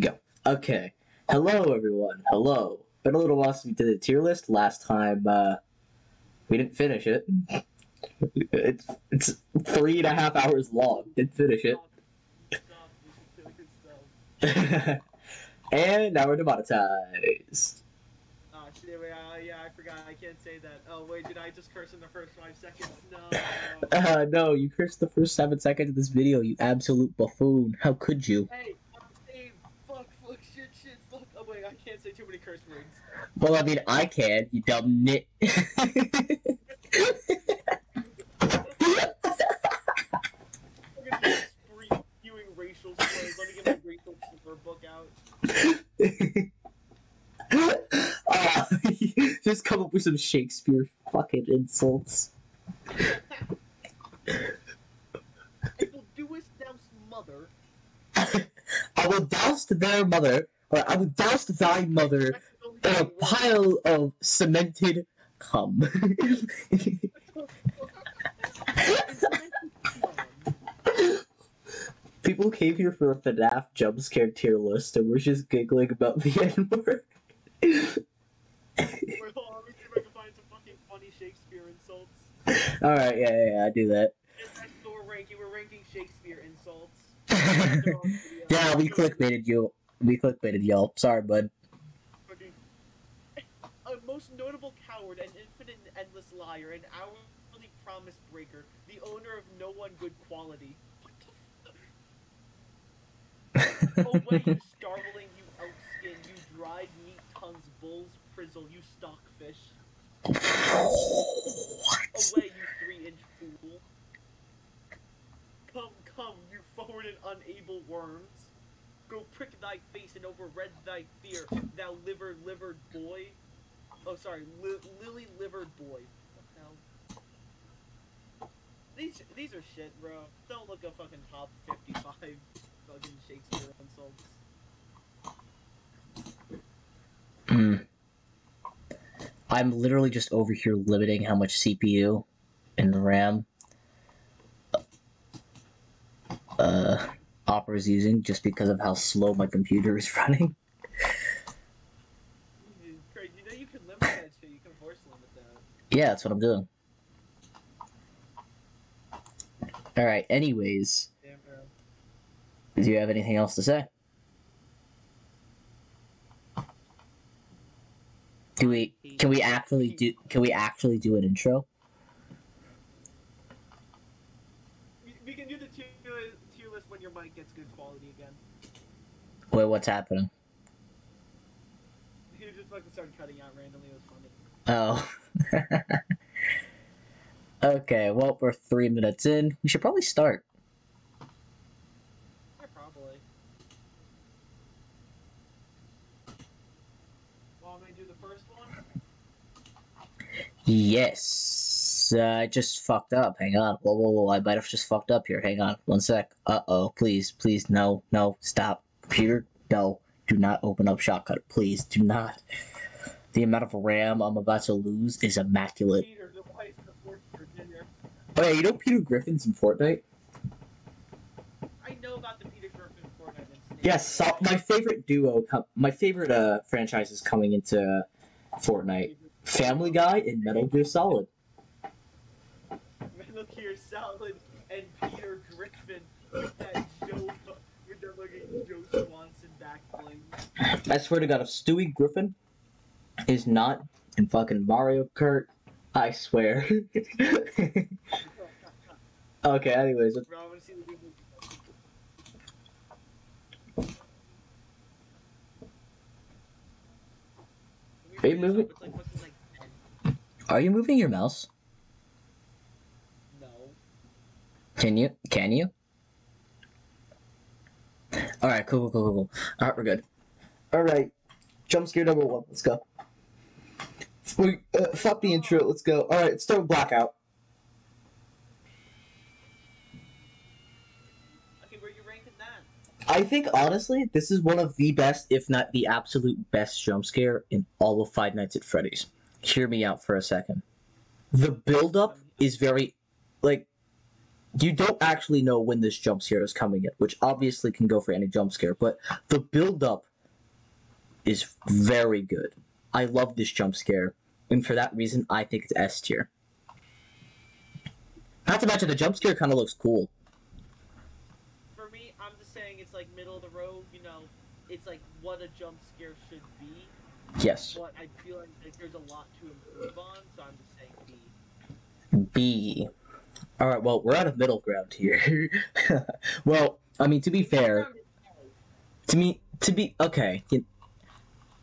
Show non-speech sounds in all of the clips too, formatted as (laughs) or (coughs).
Go. Okay. Hello, everyone. Hello. Been a little while since we did the tier list. Last time, uh, we didn't finish it. It's it's three and a half hours long. Didn't finish it. Stop. Stop. You should kill yourself. and now we're demonetized. Ah, shit, wait, uh, yeah, I forgot. I can't say that. Oh, wait, did I just curse in the first five seconds? No. (laughs) Uh, no, you cursed the first seven seconds of this video, you absolute buffoon. How could you? Hey, I'm saved. Fuck, fuck, shit, shit, fuck. Oh, wait, I can't say too many curse words. Well, I mean, I can, you dumb nit. Look at this spree spewing racial slurs. Let me get my racial slur book out. Ah, just come up with some Shakespeare fucking insults. I will do as thou's mother. (laughs) I will douse their mother, or I will douse thy mother in a pile of cemented cum. (laughs) People came here for a FNAF jump scare tier list, and we're just giggling about the (laughs) N word. Wait, hold on, let me see if I can find some fucking funny Shakespeare insults. Alright, yeah, yeah, yeah, I do that. Yes, that's what we're ranking. We're ranking Shakespeare insults. (laughs) yeah, we clickbaited you. We clickbaited y'all. Sorry, bud. A most notable coward, an infinite and endless liar, an hourly promise breaker, the owner of no one good quality. What the f- (laughs) Away, you starveling, you outskin, you dried meat tongues, bulls, frizzle, you stockfish. Away, you three-inch fool. Come, come, you forward and unable worms. Go prick thy face and overred thy fear, thou liver-livered boy. Oh, sorry, li- lily-livered boy. What the hell? These these are shit, bro. Don't look at fucking top 55 fucking Shakespeare insults. Hmm. I'm literally just over here limiting how much CPU and RAM uh, Opera is using just because of how slow my computer is (laughs) running. Craig, you know you can limit that shit. You can force limit that. Yeah, that's what I'm doing. Alright, anyways, Damn, do you have anything else to say? Can we can we actually do can we actually do an intro? We, we can do the tier, tier list when your mic gets good quality again. Wait, what's happening? You just fucking started cutting out randomly. It was funny. Oh. (laughs) okay, well, we're three minutes in. We should probably start. Yeah, probably. Want me to do the first one? Yes. Uh, I just fucked up. Hang on. Whoa, whoa, whoa. I might have just fucked up here. Hang on. One sec. Uh oh. Please, please, no, no. Stop. Computer, no. Do not open up Shotcut. Please, do not. The amount of RAM I'm about to lose is immaculate. Peter, the place the fourth Virginia. Oh, yeah, you know Peter Griffin's in Fortnite? I know about the Peter Griffin Fortnite incident. Yes, so my favorite duo, my favorite uh, franchise is coming into Fortnite. Family Guy and Metal Gear Solid. Solid and Peter Griffin with that Joe, with the looking Joe Swanson back bling. I swear to God, if Stewie Griffin is not in fucking Mario Kart, I swear. (laughs) okay, anyways, let's- Bro, I want to see the people. Are you moving- It's like fucking like 10. are you moving your mouse? No. Can you? Can you? Alright, cool, cool, cool, cool, cool. Alright, we're good. Alright, jump scare number one, let's go. We, uh, fuck the intro, let's go. Alright, let's start with Blackout. Okay, where are you ranking that? I think honestly, this is one of the best, if not the absolute best jump scare in all of Five Nights at Freddy's. Hear me out for a second. The build up is very like you don't actually know when this jump scare is coming in, which obviously can go for any jump scare, but the build up is very good. I love this jump scare, and for that reason, I think it's S tier. Not to mention the jump scare kind of looks cool. For me, I'm just saying it's like middle of the road. You know, it's like what a jump scare should be. Yes. But I feel like, like there's a lot to improve on, so I'm just saying B. B. All right. Well, we're at a middle ground here. (laughs) well, I mean, to be fair, to me, to be okay. you-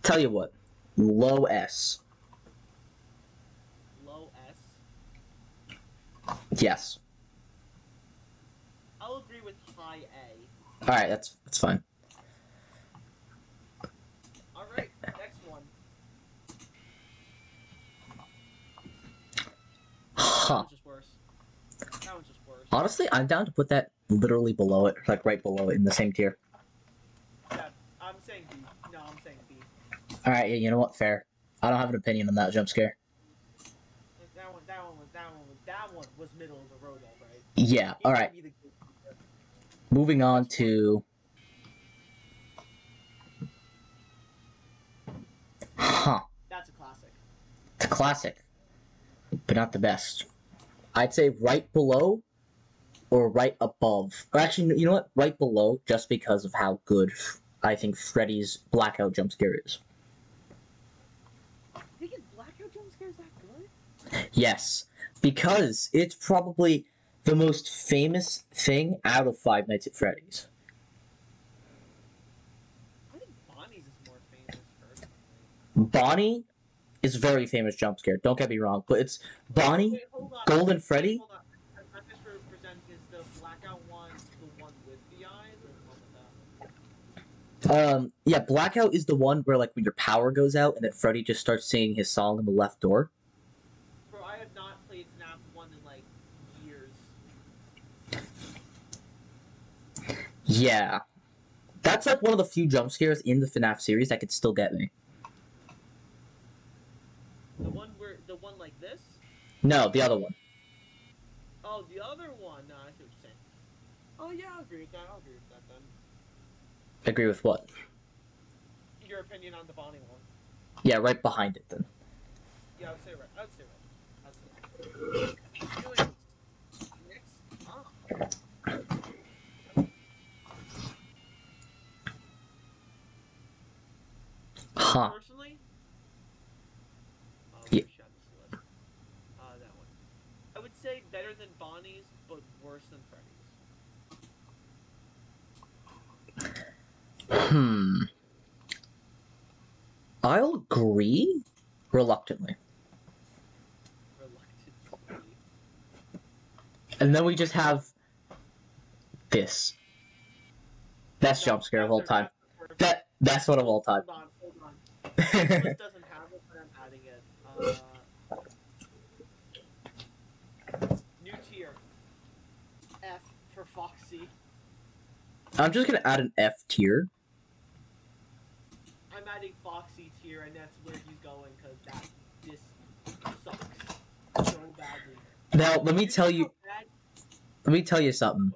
tell you what, low S. Low S. Yes. I'll agree with high A. All right. That's that's fine. All right, next one. Huh. one's just worse. That one's just worse. Honestly, I'm down to put that literally below it, like right below it in the same tier. Yeah, I'm saying B. No, I'm saying B. All right. Yeah. You know what? Fair. I don't have an opinion on that jump scare. That one, that one was, that one was, that one was middle of the road, all right. Yeah. He's right. be the. Moving on to. Huh. That's a classic. It's a classic, but not the best. I'd say right below or right above. Or actually, you know what? Right below, just because of how good I think Freddy's blackout jump scare is. Think his blackout jump scare is that good? Yes, because it's probably the most famous thing out of Five Nights at Freddy's. I think Bonnie's is more famous personally. Bonnie is a very famous jump scare. Don't get me wrong, but it's Bonnie, Wait, on. Golden Freddy. Hold on. I'm I'm just represent is the blackout one the one with the eyes or the one without? Um, yeah, blackout is the one where like when your power goes out and then Freddy just starts singing his song in the left door. Bro, I have not played FNAF one in like years. Yeah, that's like one of the few jump scares in the FNAF series that could still get me. The one where the one like this? No, the other one. Oh, the other one. No, I see what you're saying. Oh yeah, I'll agree with that. I'll agree with that then. Agree with what? Your opinion on the Bonnie one? Yeah, right behind it then. Yeah, I would say right. I would say right. I would say right. Anyways, next up. Huh. Personally, uh, Yeah. which on this list? Uh, that one. I would say better than Bonnie's, but worse than Freddy's. Hmm. I'll agree reluctantly. Reluctant. And then we just have this. Best jump scare of all time. That best one of all time. Hold on, hold on. (laughs) This doesn't have it, but I'm adding it. Uh, new tier. F for Foxy. I'm just gonna add an F tier. I'm adding Foxy tier, and that's where he's going because that this sucks so badly. Now let me tell you let me tell you something.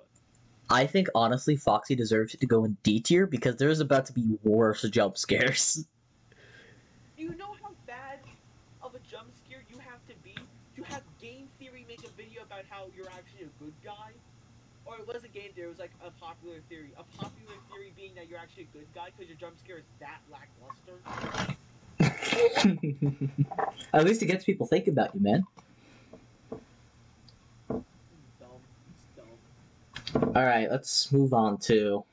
I think honestly Foxy deserves to go in D tier because there's about to be worse jump scares. Do you know how bad of a jump scare you have to be to have Game Theory make a video about how you're actually a good guy? Or it was a Game Theory, it was like a popular theory. A popular theory being that you're actually a good guy because your jump scare is that lackluster. (laughs) At least it gets people thinking about you, man. Dumb. Dumb. All right, let's move on to.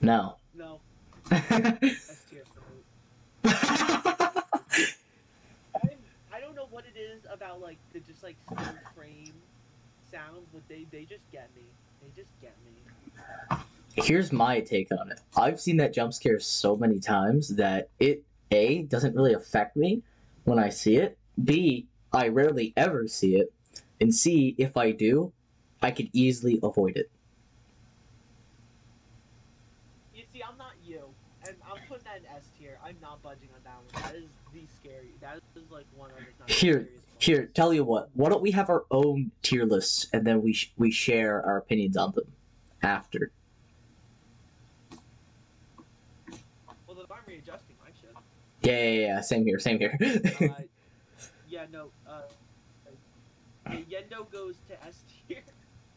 No. No, (laughs) S tier for me. I, I don't know what it is about like the just like still frame sounds, but they they just get me. They just get me. Here's my take on it. I've seen that jump scare so many times that it A doesn't really affect me when I see it. B, I rarely ever see it. And C, if I do, I could easily avoid it. You see, I'm not you, and I'm putting that in S tier. I'm not budging on that one. That is the scary. That is like one of the Here. Here, tell you what. Why don't we have our own tier lists and then we sh- we share our opinions on them after? Well, if I'm readjusting, I should. Yeah, yeah, yeah. Same here. Same here. Uh, (laughs) yeah, no. Uh, Yendo goes to S tier.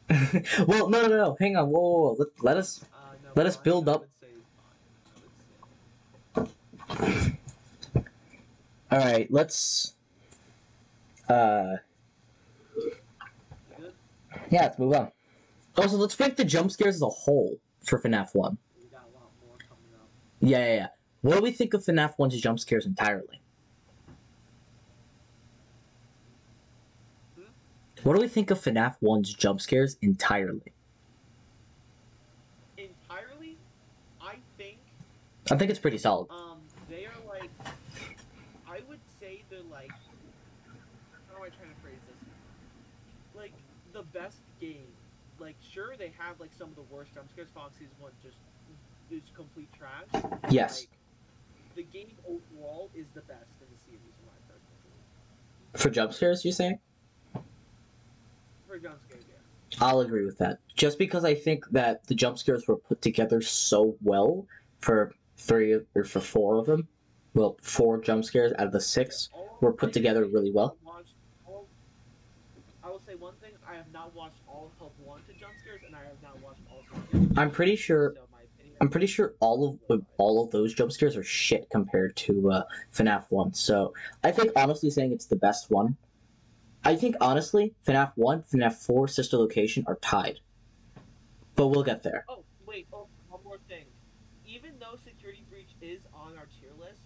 (laughs) well, no, no, no. Hang on. Whoa, whoa, whoa. Let, let us. Uh, no, Let us build I up- would say is fine. I. All right. Let's. Uh. Yeah. Let's move on. Also, let's rank the jump scares as a whole for FNAF One. We got a lot more coming up. Yeah, yeah, yeah. What do we think of FNAF 1's jump scares entirely? What do we think of FNAF 1's jump scares entirely? Entirely, I think I think it's pretty solid. um they are like I would say they're like how am I trying to phrase this? Like the best game. Like sure they have like some of the worst jump scares. Foxy's one just is complete trash. Yes. Like, the game overall is the best in the series, in my personal. For jump scares, you say? For jump scares, yeah. I'll agree with that. Just because I think that the jump scares were put together so well for three or for four of them. Well, four jump scares out of the six were put together really well. haven't watched all- I will say one thing: I have not watched all of Help Wanted jump scares, and I have not watched all. Security I'm pretty sure- so I'm pretty sure all of all of those jump scares are shit compared to uh, FNAF One. So I think honestly saying it's the best one. I think honestly FNAF One, FNAF Four, Sister Location are tied, but we'll get there. Oh, one more thing. Even though Security Breach is on our tier list,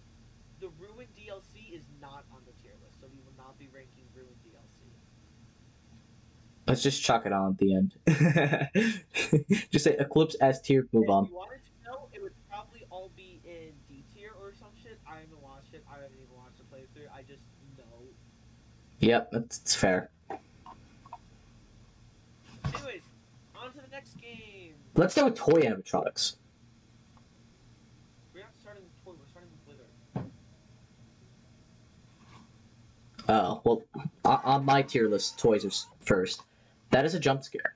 the Ruined DLC is not on the tier list, so we will not be ranking Ruined DLC. Let's just chuck it on at the end. (laughs) just say Eclipse S tier, move on. you wanted to know, it would probably all be in D tier or some shit. I haven't watched it. I haven't even watched the playthrough. I just know. Yep, that's, that's fair. Anyways, on to the next game. Let's start with toy animatronics. We're not starting with toy. We're starting with Wither. Oh well, on my tier list, toys are first. That is a jump scare.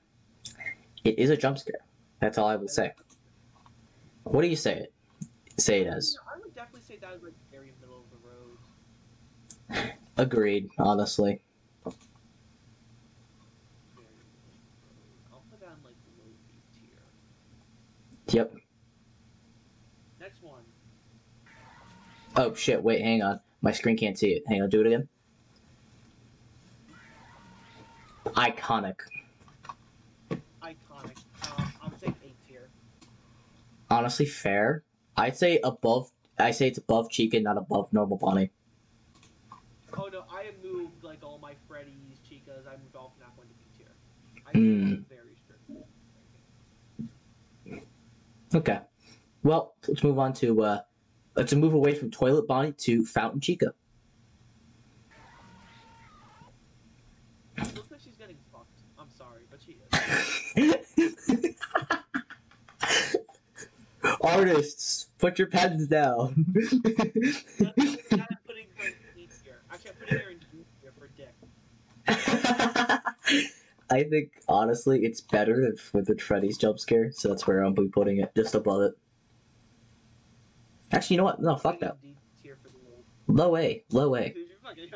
It is a jump scare. That's all I will say. What do you say it? Say it as. I would definitely say that is like very middle of the road. (laughs) Agreed. Honestly. Very middle of the road. I'll put that in like low B tier. Yep. Next one. Oh shit! Wait, hang on. My screen can't see it. Hang on. Do it again. Iconic. Iconic. Um, I'm saying A tier. Honestly, fair. I'd say above. I say it's above Chica, not above normal Bonnie. Oh no, I have moved like all my Freddy's, Chicas. I moved all FNAF one to B tier. I Mm. very strict. Okay. Well, let's move on to. uh Let's move away from Toilet Bonnie to Fountain Chica. It looks like she's getting fucked. I'm sorry, but she is. (laughs) Artists, put your pens down. I'm putting her in D tier. Actually, I'm putting her in for dick. (laughs) I think honestly, it's better than the Freddy's jump scare, so that's where I'll be putting it, just above it. Actually, you know what? No, fuck that. D tier for the low. Low A, low A. You're fucking-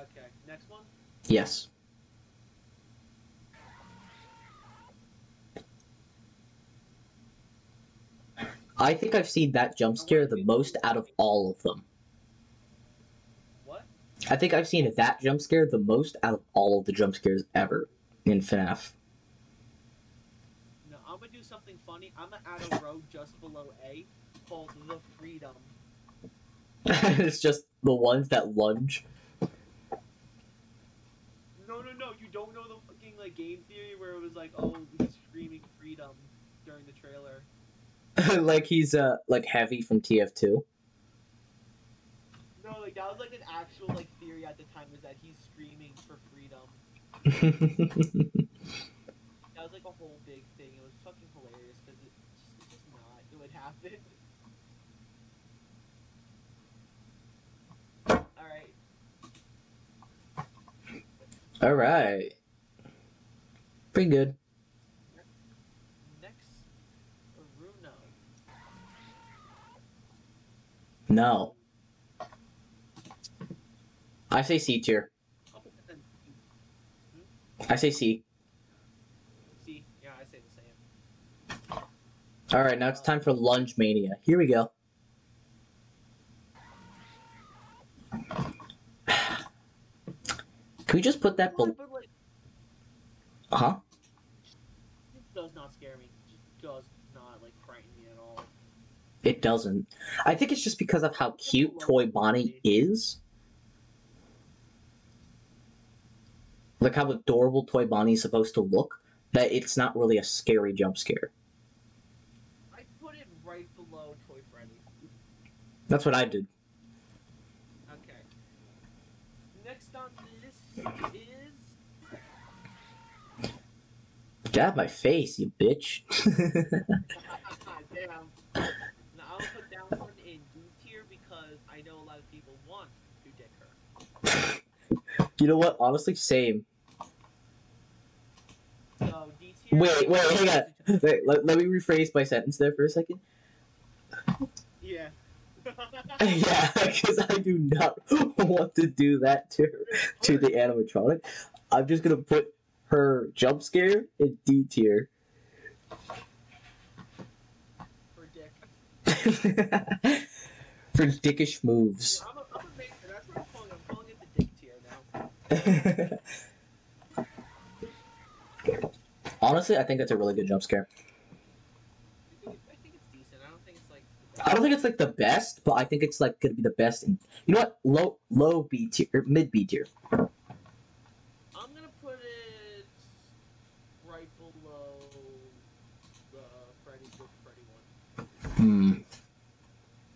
Okay, next one. Yes. I think I've seen that jump scare the most out of all of them. What? I think I've seen that jump scare the most out of all of the jump scares ever in FNAF. No, I'm gonna do something funny. I'm gonna add a row just below A called the freedom. (laughs) it's just the ones that lunge. No, no, no. You don't know the fucking like game theory where it was like, oh, he's screaming freedom during the trailer. (laughs) like he's uh like heavy from TF2. No, like that was like an actual like theory at the time was that he's screaming for freedom. (laughs) That was like a whole big thing. It was fucking hilarious because it just, it just it would happen. (laughs) Alright. All right. Pretty good. Next, Aruno. No. I say C tier. I'll put that in I say C. C. Yeah, I say the same. All right, now it's time for Lunge Mania. Here we go. Can we just put that but like, Huh? it does not scare me. It just does not like frighten me at all. It doesn't. I think it's just because of how cute Toy Bonnie is. Like how adorable Toy Bonnie is supposed to look, that it's not really a scary jump scare. I put it right below Toy Freddy. That's what I did. Okay. Next on the is Get my face, you bitch. Damn. Now I'll put that one in D tier because I know a lot of people want to dick her. you know what? Honestly, same. So D tier. Wait, wait, hang on. Wait, let, let me rephrase my sentence there for a second. (laughs) Yeah. because I do not (laughs) want to do that to to the animatronic. I'm just gonna put her jump scare in D tier. For dick. (laughs) for dickish moves. I'm a, I'm a maker. That's what I'm calling. I'm calling it the dick tier now. Honestly, I think that's a really good jump scare. I think, it's, I think it's decent. I don't think it's like. the I don't think it's like the best, but I think it's like gonna be the best. In, you know what? Low, low B tier, or mid B tier. I'm gonna put it right below the Freddy Good Freddy one. Hmm.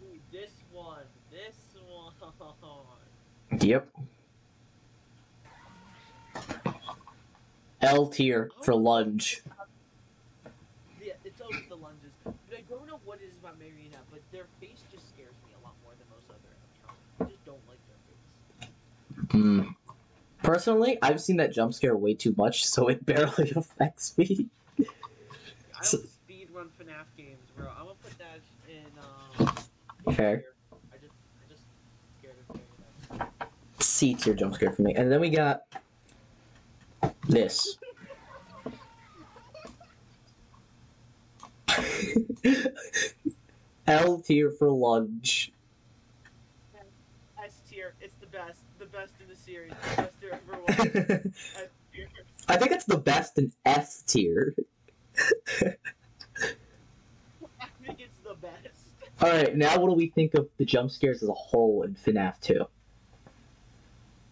Ooh, this one. This one. Yep. L tier for lunge. Yeah, it's always the lunges. But I don't know what it is about Marionette, but their face just scares me a lot more than most other animatronics. I just don't like their face. Hmm. Personally, I've seen that jump scare way too much, (laughs) so it barely (laughs) affects me. I So- don't speed run FNAF games, bro. I'm gonna put that in um. Fair. I just, I just scared of. C tier jump scare for me. And then we got this. (laughs) L tier for lunch. S tier. It's the best. The best in the series. The best there ever was. (laughs) S tier. I think it's the best in S tier. I think it's the best. Alright, now what do we think of the jump scares as a whole in FNAF 2?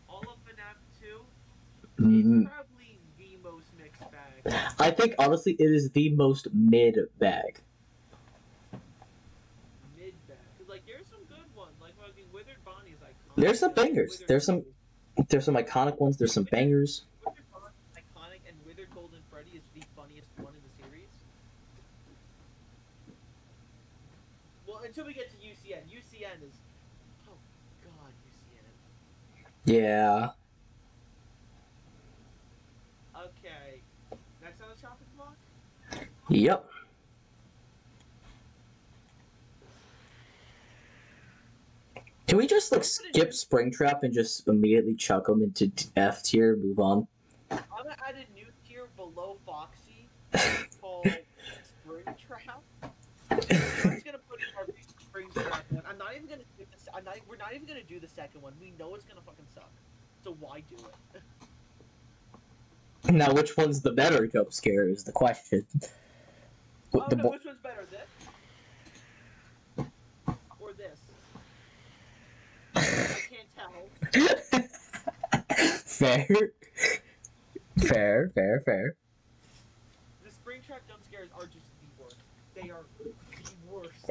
All of FNAF 2 Mm, is probably the most mixed bag. I think honestly it is the most mid bag. Mid bag. Cause like there's some good ones. Like fucking Withered Bonnie is iconic. There's some bangers. There's some- There's some iconic ones, there's some bangers. Withered Bonnie is iconic, and Withered Golden Freddy is the funniest one in the series. Well, until we get to UCN. UCN is. Oh God, UCN. Yeah. Okay. Next on the chopping block. Yep. Can we just like skip Springtrap and just immediately chuck them into F tier and move on? I'm gonna add a new tier below Foxy (laughs) called Spring Trap. I'm just gonna put every Spring Trap one. I'm not even gonna skip this. I'm not, we're not even gonna do the second one. We know it's gonna fucking suck. So why do it? Now, which one's the better jump scare is the question. Oh no, which one's better, this or this? I can't (laughs) tell. fair. Fair, fair, fair. The Spring Trap jump scares are just the worst. They are the worst.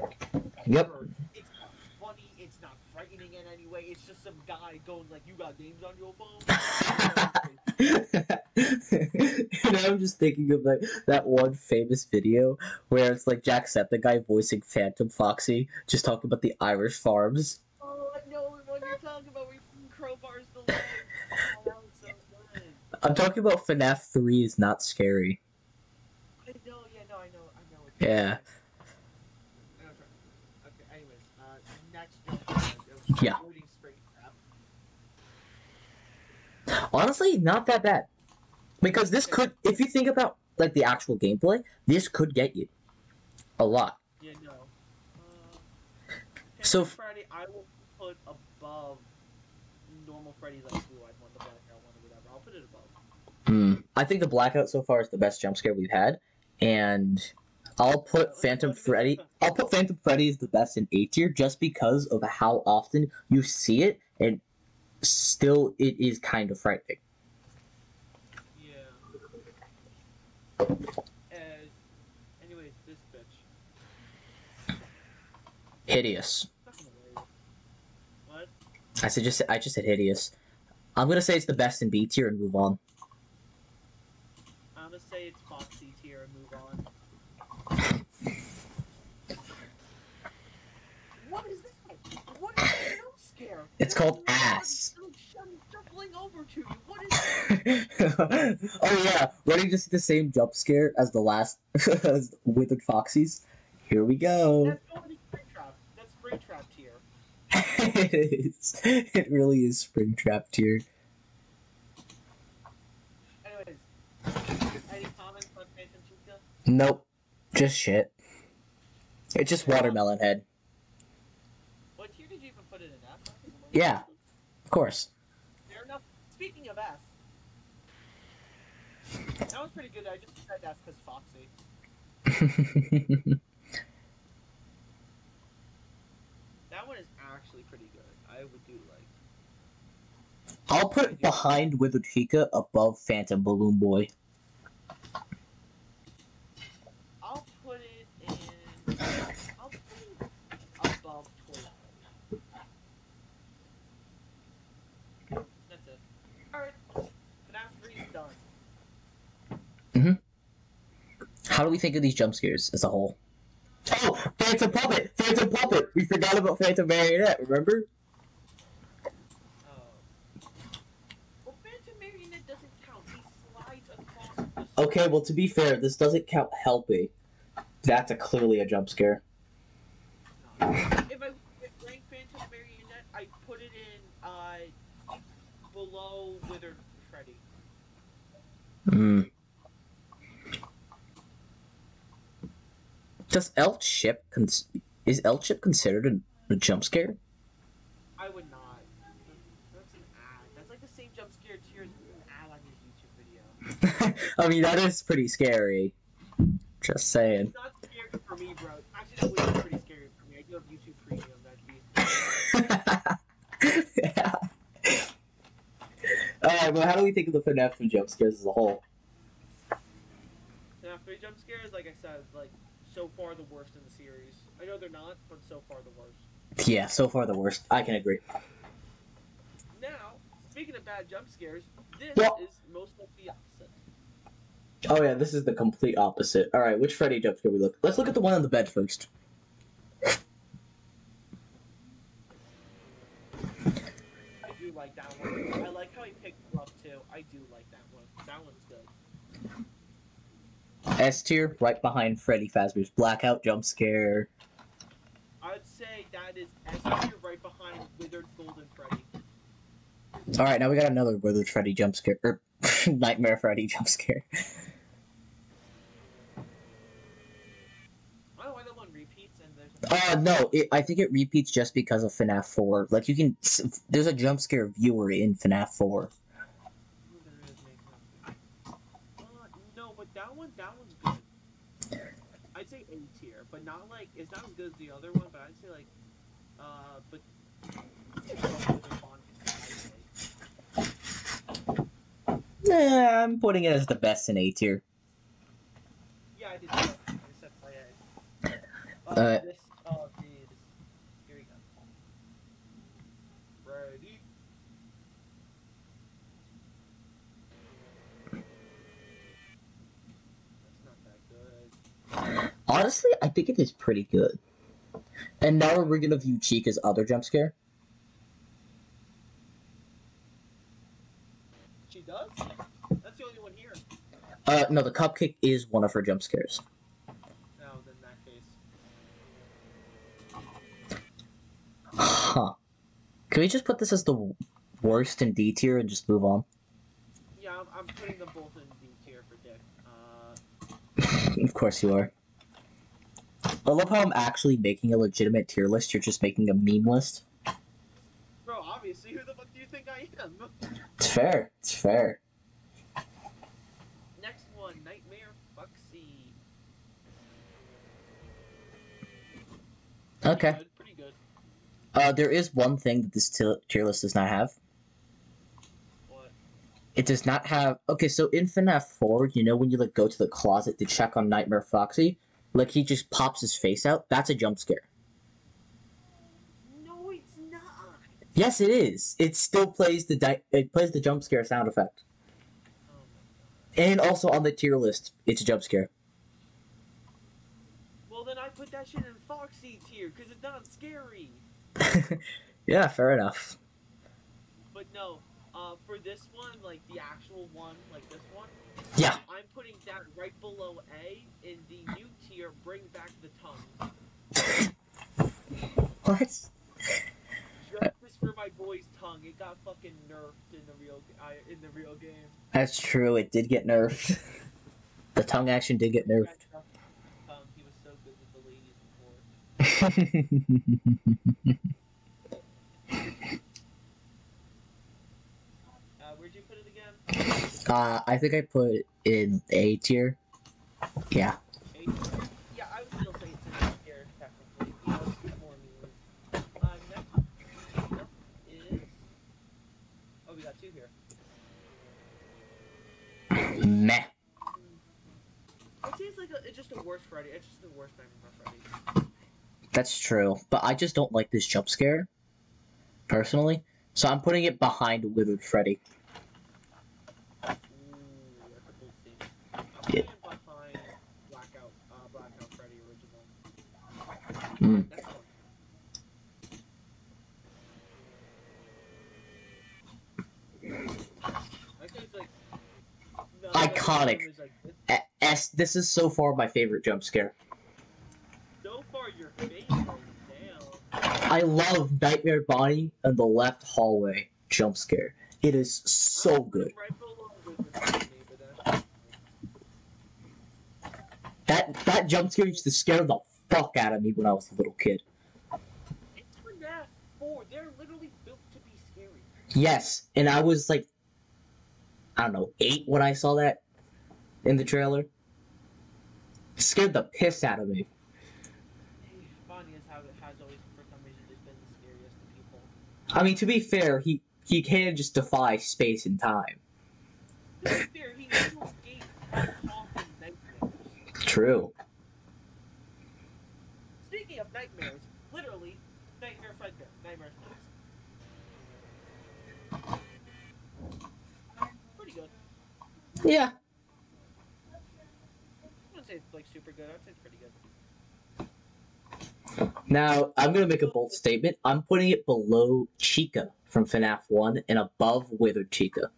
Yep. ever. It's not funny. It's not frightening in any way. It's just some guy going like, "You got games on your phone." (laughs) and I'm just thinking of like that one famous video where it's like Jacksepticeye voicing Phantom Foxy, just talking about the Irish farms. oh, I know the one you're talking about. Where crowbars the legs. Oh, that was so good. I'm talking about FNAF 3 is not scary. I know. Yeah. No. I know. I know. It's Yeah. Okay. Anyways, uh, next. Uh, Yeah. avoiding spring trap. Honestly, not that bad. Because this could, if you think about like the actual gameplay, this could get you a lot. Yeah. No. Uh, So Freddy, I will put above normal Freddy's like blue eyed one, the blackout one, or whatever. I'll put it above. Hmm. I think the blackout so far is the best jump scare we've had, and I'll put Phantom Freddy. I'll put Phantom Freddy as the best in A tier just because of how often you see it, and still it is kind of frightening. Yeah. And anyways, this bitch. Hideous. Fucking hilarious. What? I said just I just said hideous. I'm gonna say it's the best in B tier and move on. I'm gonna say it's Foxy tier and move on. What is that? What is that jump scare? It's There's called a lot of ass. jump- jump- Shuffling over to you. What is that? (laughs) oh yeah, ready to see the same jump scare as the last (laughs) as Withered Foxies? Here we go. That's going to Springtrap. That's Springtrap tier. It is. It really is Springtrap tier. Anyways, any comments on Phantom Chica? Nope. Just shit. It's just watermelon head. What tier did you even put it in? F? I think it was. Yeah. Of course. Fair enough. Speaking of S, that was pretty good. I just said S because Foxy. (laughs) That one is actually pretty good. I would do like. I'll put behind Withered Chica above Phantom Balloon Boy. I'll put it in. I'll put it above Toy Story. That's it. Alright. FNAF 3 is done. Mm-hmm. How do we think of these jump scares as a whole? Oh, Phantom Puppet! Phantom Puppet! We forgot about Phantom Marionette, remember? Oh. Well, Phantom Marionette doesn't count. He slides across the Okay, well, to be fair, this doesn't count Helpy. That's a clearly a jump scare. If I rank Phantom Marionette, I put it in uh below Withered Freddy. Hmm. Does El Chip cons- is El Chip considered a, a jump scare? I would not. That's an ad. That's like the same jump scare tier as an ad on your YouTube video. (laughs) I mean, that is pretty scary. Just saying. It's not scary for me, bro. Actually, that would be pretty scary for me. I do have YouTube Premium. That'd be. (laughs) yeah. Alright, well, how do we think of the FNAF and jump scares as a whole? Now, three jump scares, like I said, like so far the worst in the series. I know they're not, but so far the worst. Yeah, so far the worst. I can agree. Now, speaking of bad jump scares, this Well- is most of the opposite. Oh yeah, this is the complete opposite. All right, which Freddy jump scare we look? Let's look at the one on the bed first. I do like that one. I like how he picked him up too. I do like that one. That one's good. S tier, right behind Freddy Fazbear's Blackout jump scare. I'd say that is S tier right behind Withered Golden Freddy. All right, now we got another Withered Freddy jump scare, or er, (laughs) Nightmare Freddy jump scare. I don't know why that one repeats and there's. a- Uh, no, it, I think it repeats just because of FNAF 4. Like you can, there's a jump scare viewer in FNAF 4. Ooh, there is makes sense. Uh, no, but that one, that one's good. I'd say A tier, but not like it's not as good as the other one. But I'd say like, uh, but. I'd say above Withered Bond, I'd say. Nah, I'm putting it as the best in A tier. Yeah, I did. Too. I said my A. Uh, Uh, this uh, is here we go. Honestly, I think it is pretty good. And now we're gonna view Chica's other jump scare. She does? That's the only one here. Uh, no, the cupcake is one of her jump scares. Now, in that case. Huh. Can we just put this as the worst in D tier and just move on? Yeah, I'm, I'm putting them both in D tier for Dick. Uh, (laughs) of course you are. I love how I'm actually making a legitimate tier list. You're just making a meme list. bro, obviously, who the fuck do you think I am? (laughs) It's fair. It's fair. Next one, Nightmare Foxy. Pretty Okay. Good, pretty good. Uh, there is one thing that this tier list does not have. What? It does not have. Okay, so in FNAF 4, you know when you like go to the closet to check on Nightmare Foxy, like he just pops his face out. That's a jump scare. No, it's not. Yes, it is. It still plays the di- it plays the jump scare sound effect. Oh. And also on the tier list, it's a jump scare. Well, then I put that shit in Foxy tier because it's not scary. (laughs) yeah, fair enough. But no, uh, for this one, like the actual one, like this one, Yeah. I'm putting that right below A in the new Bring back the tongue. (coughs) What? For my boy's tongue, it got fucking nerfed in the real in the real game. That's true. It did get nerfed. (laughs) the tongue action did get nerfed. He was so good with the ladies before. (laughs) Uh, where'd you put it again? uh, I think I put in A tier. Yeah. A tier? Yeah, I would still say it's in A tier, technically. You know, it's more mean. Uh, next up is... Oh, we got two here. Meh. I'd say it's like a, it's just a worse Freddy. It's just the worst Nightmare Freddy. That's true. But I just don't like this jump scare. Personally. So I'm putting it behind Withered Freddy. Ooh, that's a bold statement. I'm Yeah. putting it behind Blackout, uh, Blackout Freddy original. Mm. Next one. I think it's like no, Iconic. like, S. This is so far my favorite jump scare. So far, your favorite. Damn. I love Nightmare Bonnie in the left hallway jump scare. It is so good. Right below with the neighbor there. That that jump scare used to scare the fuck out of me when I was a little kid. It's FNAF 4. They're literally built to be scary. Yes, and I was like, I don't know, eight when I saw that in the trailer. scared the piss out of me. Bonnie is how it has always, for some reason, just been the scariest to people. I mean, to be fair, he he can just defy space and time. Fair, he never gave coffin nightmares. True. Speaking of nightmares, literally, Nightmare Fredbear. Nightmare Fredbear. Pretty good. Yeah. I wouldn't say it's like super good. I'd say it's pretty good. Now I'm gonna make a bold statement. I'm putting it below Chica from FNAF One and above Withered Chica.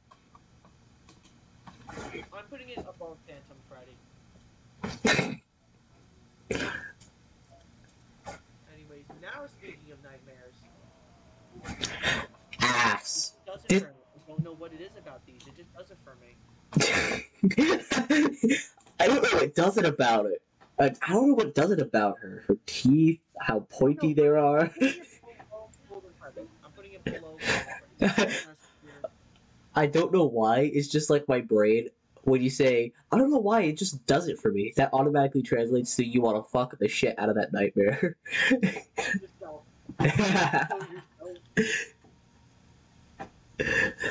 I'm putting it above Phantom Freddy. Anyways, now speaking of nightmares, Ass. it Did- I don't know what it is about these. It just does it for me. (laughs) I don't know what does it about it. I, I don't know what does it about her. Her teeth, how pointy they are. I'm putting it below Golden Freddy. I'm putting it below Golden Freddy. I don't know why. It's just like my brain. When you say, I don't know why, it just does it for me. That automatically translates to you want to fuck the shit out of that nightmare. (laughs) Yourself. Kill yourself.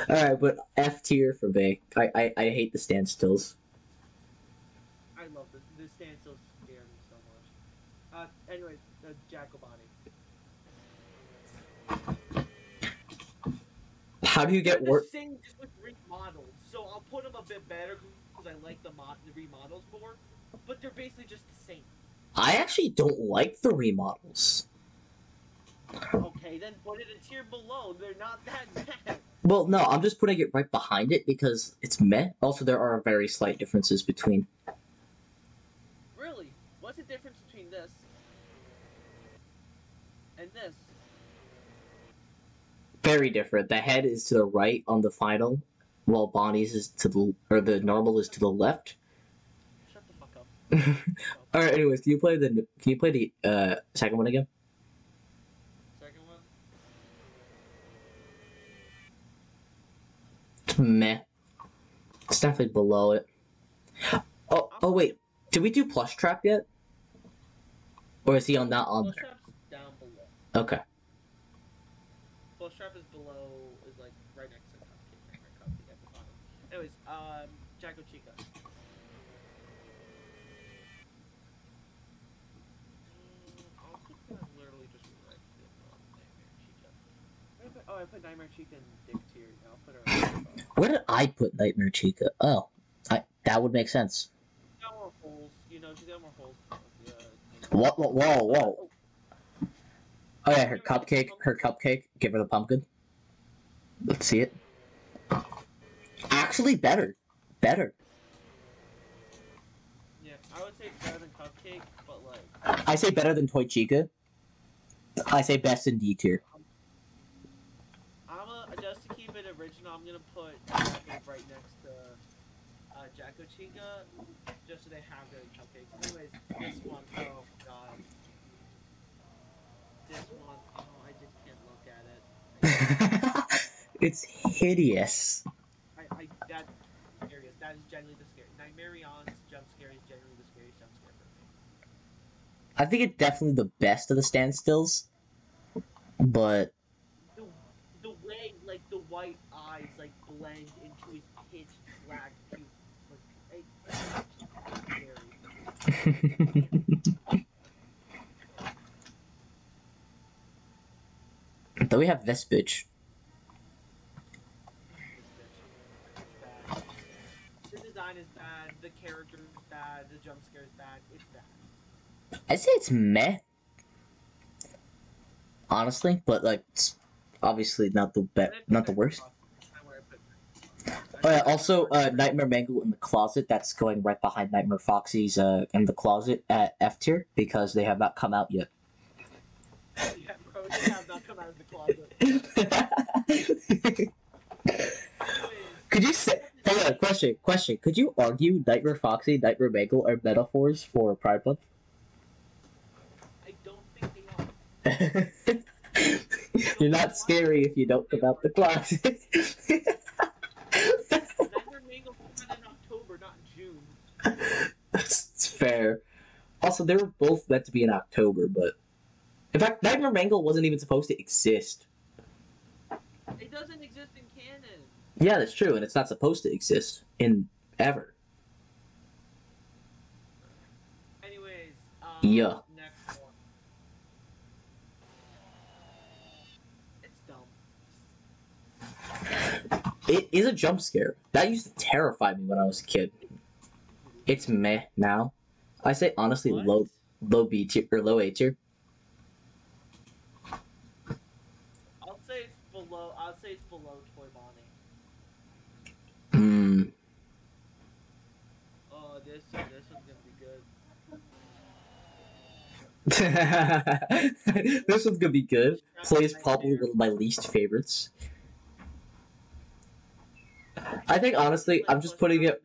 Alright, but F tier for me. I, I, I hate the standstills. I love this. This standstill scare me so Uh, anyways, uh, Jack-O-Bonnie. How do you get the work? same, just with remodeled. So I'll put them a bit better because I like the mod, the remodels more. But they're basically just the same. I actually don't like the remodels. Okay, then put it a tier below. They're not that (laughs) bad. Well, no, I'm just putting it right behind it because it's meh. Also, there are very slight differences between. Really? What's the difference between this and this? Very different. The head is to the right on the final, while Bonnie's is to the or the normal is to the left. Shut the fuck up. (laughs) All right. Anyways, can you play the can you play the uh second one again? Second one. Meh. It's definitely below it. Oh, oh wait. Did we do Plushtrap yet? Or is he on that on there? trap's down below. Okay. Plushtrap is below, is like right next to cupcake, right? Cupcake at the bottom. Anyways, um, Jacko Chica. Mm, I'll put that literally just right Nightmare Chica. Where did I put- Oh, I put Nightmare Chica in Dick tier. I'll put her. above. Where did I put Nightmare Chica? Oh, I that would make sense. She's got more holes, you know. She's got more holes. Yeah. Whoa, whoa, whoa, whoa. Oh yeah, her cupcake, her cupcake. Give her the pumpkin. Let's see it. Actually, better, better. Yeah, I would say it's better than Cupcake, but like. I say better than Toy Chica. I say best in D tier. I'm gonna just to keep it original. I'm gonna put Jacko right next to uh, Jacko Chica, just so they have their cupcakes. Anyways, this one, oh god, this one, oh I just can't look at it. (laughs) it's hideous. That scariest. That is generally the scary. Nightmare On's jump scare is generally the scariest jump scare for me. I think it's definitely the best of the standstills, but The the way like the white eyes like blend into his pitch black like it's scary. (laughs) then we have this bitch. It's bad. The design is bad. The character is bad. The jump scare is bad. It's bad. I'd say it's meh. Honestly, but like, it's obviously not the be- not the worst. Oh yeah, also uh, Nightmare Mangle in the closet. That's going right behind Nightmare Foxy's uh, in the closet at F tier because they have not come out yet. (laughs) Yeah, bro, they have not come out of the closet. (laughs) Could you say? Oh, Hold on, question, question. Could you argue Nightmare Foxy, Nightmare Mangle are metaphors for Pride Month? I don't think they are. (laughs) You're not scary if you don't come out the closet. Nightmare Mangle in October, not June. That's fair. Also, they were both meant to be in October, but in fact, Nightmare Mangle wasn't even supposed to exist. It doesn't exist. Yeah, that's true, and it's not supposed to exist in ever. Anyways, um, Yeah. Next one. It's dumb. It is a jump scare. That used to terrify me when I was a kid. It's meh now. I say honestly, What? low low B tier or low A tier. I'll say it's below. I'll say it's below Toy Bonnie. Hmm. Oh, this this one's gonna be good. (laughs) this one's gonna be good. Plays probably one of my least favorites. I think honestly, I'm just putting it.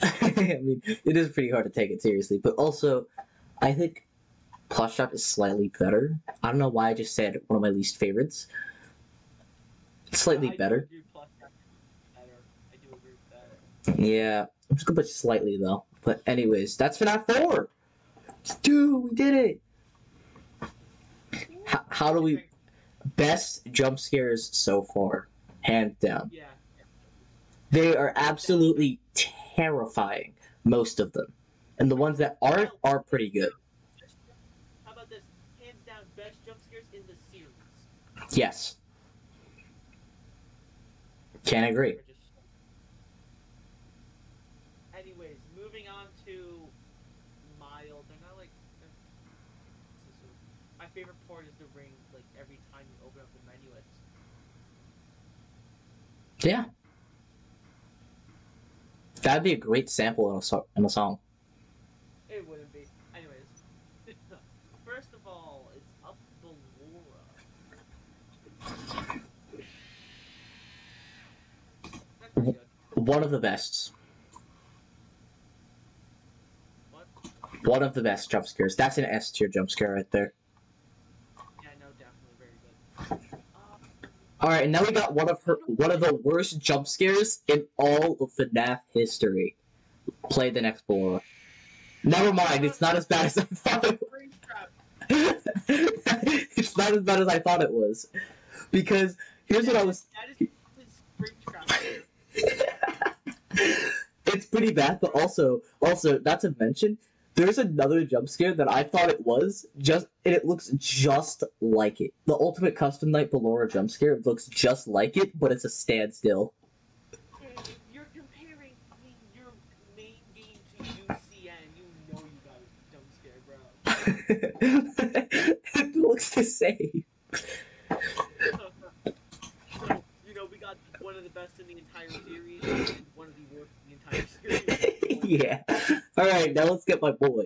(laughs) I mean, it is pretty hard to take it seriously, but also, I think Plush Shop is slightly better. I don't know why I just said one of my least favorites. It's slightly better. agree Plush Shop is better. I do agree with that. Yeah, I'm just gonna put slightly though. But anyways, that's for FNAF 4. Dude, we did it. How, how do we best jump scares so far, hands down. Yeah. They are absolutely terrifying, most of them, and the ones that aren't are pretty good. How about this? Hands down, best jump scares in the series. Yes, Can't agree. Or just- Anyways, moving on to favorite part is the ring. Like every time you open up the menu, it's Yeah. That'd be a great sample in a, so- in a song. it wouldn't be. Anyways, (laughs) first of all, it's up the good. One of the best. What? One of the best jump scares. That's an S tier jump scare right there. Yeah, no, definitely very good. Um, All right, and now we got one of her one of the worst jump scares in all of the FNAF history. Play the next Ballora. Never mind, it's not as bad as I (laughs) thought it was. (laughs) It's not as bad as I thought it was. Because here's what I was it's spring trap. here. (laughs) it's pretty bad, but also also not to mention, there's another jump scare that I thought it was just and it looks just like it. The ultimate custom night Ballora jump scare looks just like it, but it's a standstill. Mm, you're comparing your main game to UCN, you know you got a jump scare, bro. (laughs) it looks the same. (laughs) so, you know, we got one of the best in the entire series and one of the worst in the entire series. yeah. Alright, now let's get my boy.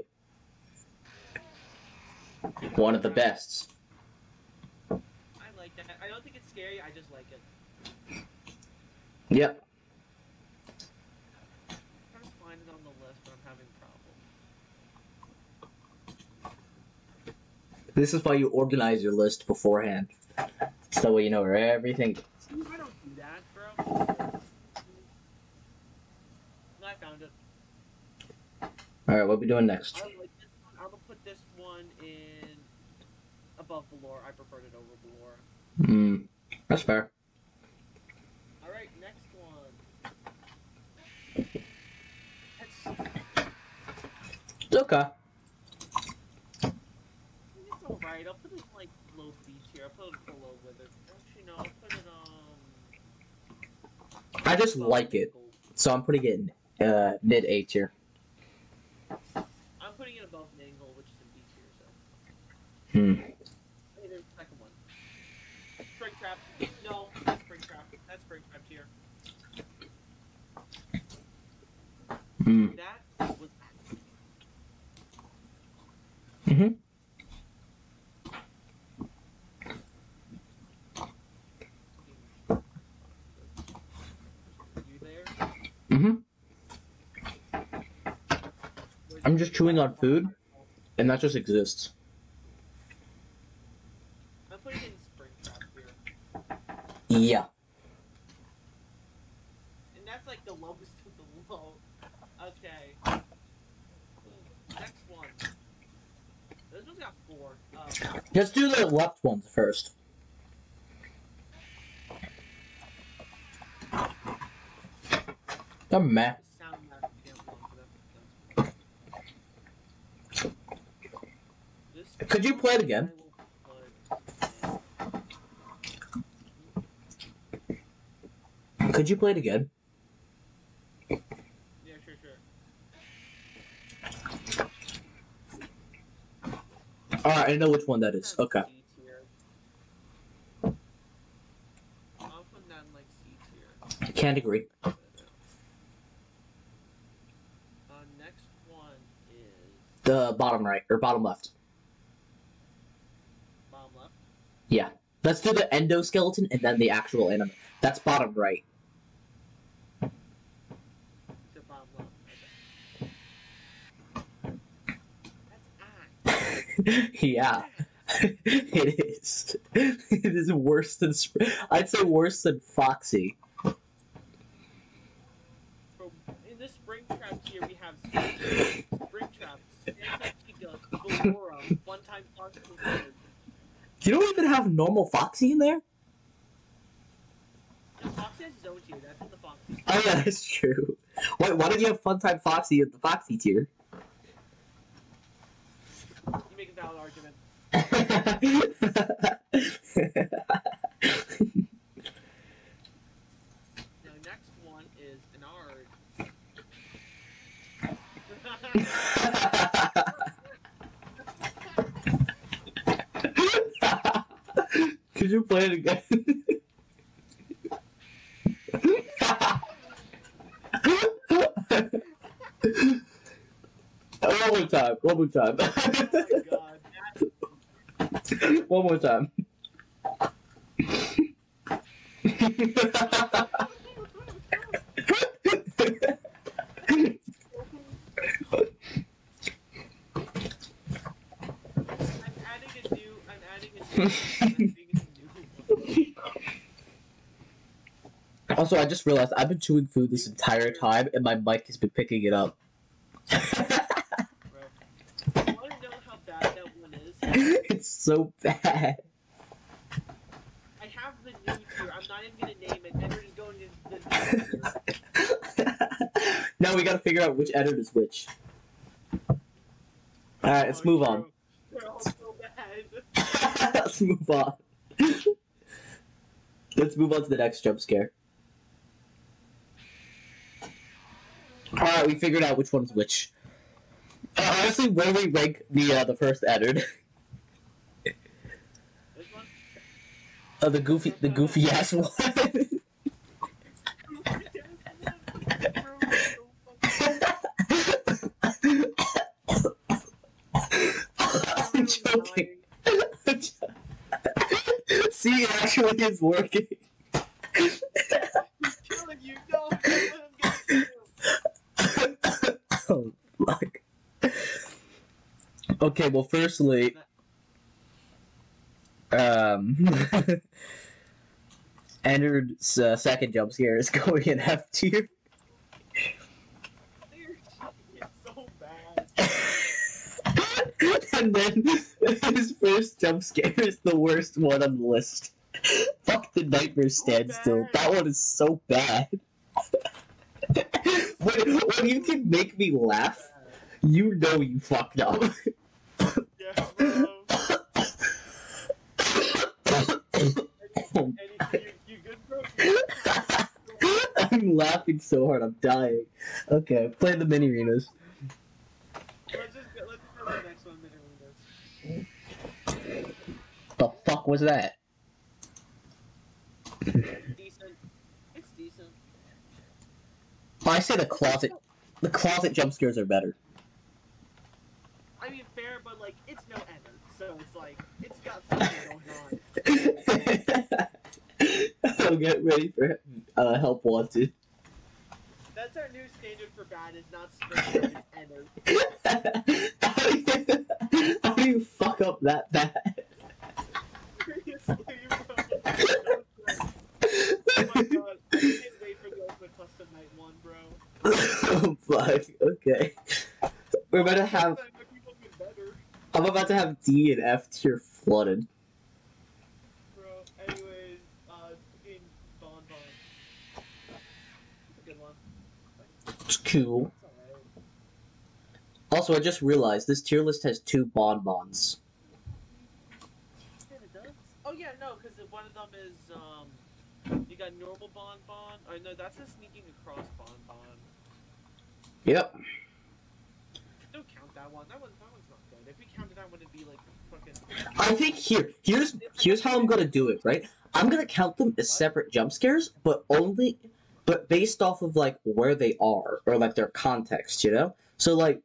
One of the best. I like that. I don't think it's scary, I just like it. Yep. I'm trying to find it on the list, but I'm having problems. This is why you organize your list beforehand. So that way you know where everything See, I don't do that, bro. I found it. Alright, what are we doing next? I like this one. I'm gonna put this one in above Ballora. I preferred it over Ballora. Hmm. That's fair. Alright, next one. It's, Okay. it's alright. I'll put it like below B tier. I'll put it below Wither. Actually, no, I'll put it um. I just like it. So I'm putting it in uh, mid A tier. I'm putting it above Mangle, which is in B tier, so. Hmm. Second one. Springtrap. No, Springtrap. That's Springtrap tier. Hmm. Mhm. There? Mhm. I'm just chewing on food. And that just exists. I'm putting in Springtrap here, Yeah. and that's like the lowest of the (laughs) low. Okay. Next one. This one's got four. Um, Let's do the left ones first. Meh. the sound map is damn long, but that's, that's This Could you play it again? I will put Could you play it again? Yeah, sure, sure. Alright, I know which one that is. Okay. I'll put that in like C tier. Can't agree. Uh, next one is The bottom right, or bottom left. bottom left. Yeah. Let's do the endoskeleton and then the actual enemy. That's bottom right. To bottom left. Okay. That's act. (laughs) yeah. (laughs) it is. (laughs) It is worse than. I'd say worse than Foxy. In this Springtrap here we have spring, spring trap, Santa Chica, Fox, You don't even have normal Foxy in there? and Fox has his own tier. That's in the Fox. Oh yeah, that's true. Why, why don't you have Funtime Foxy at the Foxy tier? You make a valid argument. Now next one is Ennard. you play it again? one more time. One more time. Oh. (laughs) one more time. Also, I just realized I've been chewing food this entire time, and my mic has been picking it up. (laughs) Bro. You wanna know how bad that one is? (laughs) it's so bad. I have the new tier. I'm not even gonna name it. And going into the (laughs) now we gotta figure out which edit is which. Alright, let's Oh, move on. They're all so bad. (laughs) let's move on. let's move on to the next jump scare. Alright, we figured out which one's which. Uh, honestly, where we rank the uh, the first edit, This one? Uh, the goofy the goofy (laughs) ass one. I'm joking. See, it actually is working. (laughs) Oh, fuck. Okay, well, firstly, um, (laughs) Ennard's uh, second jump scare is (laughs) going in F tier. It's so bad. and then (laughs) his first jump scare is the worst one on the list. Fuck the nightmare standstill. That one is so bad. when, when you can make me laugh, you know you fucked up. Yeah, bro. And you, you good, bro? I'm laughing so hard, I'm dying. Okay, play the Minireenas. Let's just go, let's go to the next one. Minute windows. The fuck was that? It's decent. It's decent. I say the closet. The closet jump scares are better. I mean, fair, but like, it's no ender, so it's like, it's got something going on. (laughs) (laughs) I'll get ready for uh, help wanted. That's our new standard for bad. Is not straight, it's how, do you, how do you fuck up that bad? Seriously. (laughs) Oh my god, I can't wait for the Ultimate Custom Night 1, bro. (laughs) oh fuck. Okay. We're about to have. But people get better, I'm about to have D and F tier flooded. bro. Anyways, uh, fucking Bon Bon. That's a good one. It's cool. Also, I just realized this tier list has two bonbons. Oh yeah, no, because one of them is um, you got normal Bon Bon. Or no, that's a sneaking across Bon Bon. Yep. Don't count that one. That one, that one's not good. If we counted that one, it'd be like fucking. I think here, here's here's how I'm gonna do it. Right, I'm gonna count them as separate jump scares, but only, but based off of like where they are or like their context. You know, so like,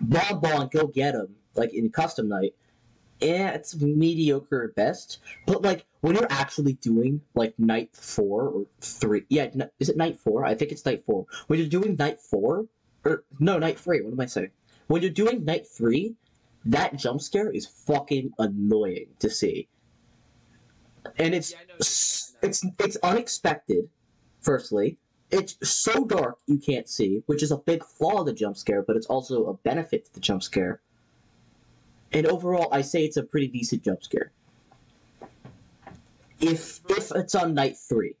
Bon Bon, go get them. Like in Custom Night, yeah, it's mediocre at best. But like when you're actually doing like night four or three, yeah, n- is it night four? I think it's night four. When you're doing night four, or no, night three. What am I saying? When you're doing night three, that jump scare is fucking annoying to see. And it's Yeah, I know what you're s- saying, it's it's unexpected. Firstly, it's so dark you can't see, which is a big flaw of the jump scare, but it's also a benefit to the jump scare. And overall, I say it's a pretty decent jump scare. If if it's on night three,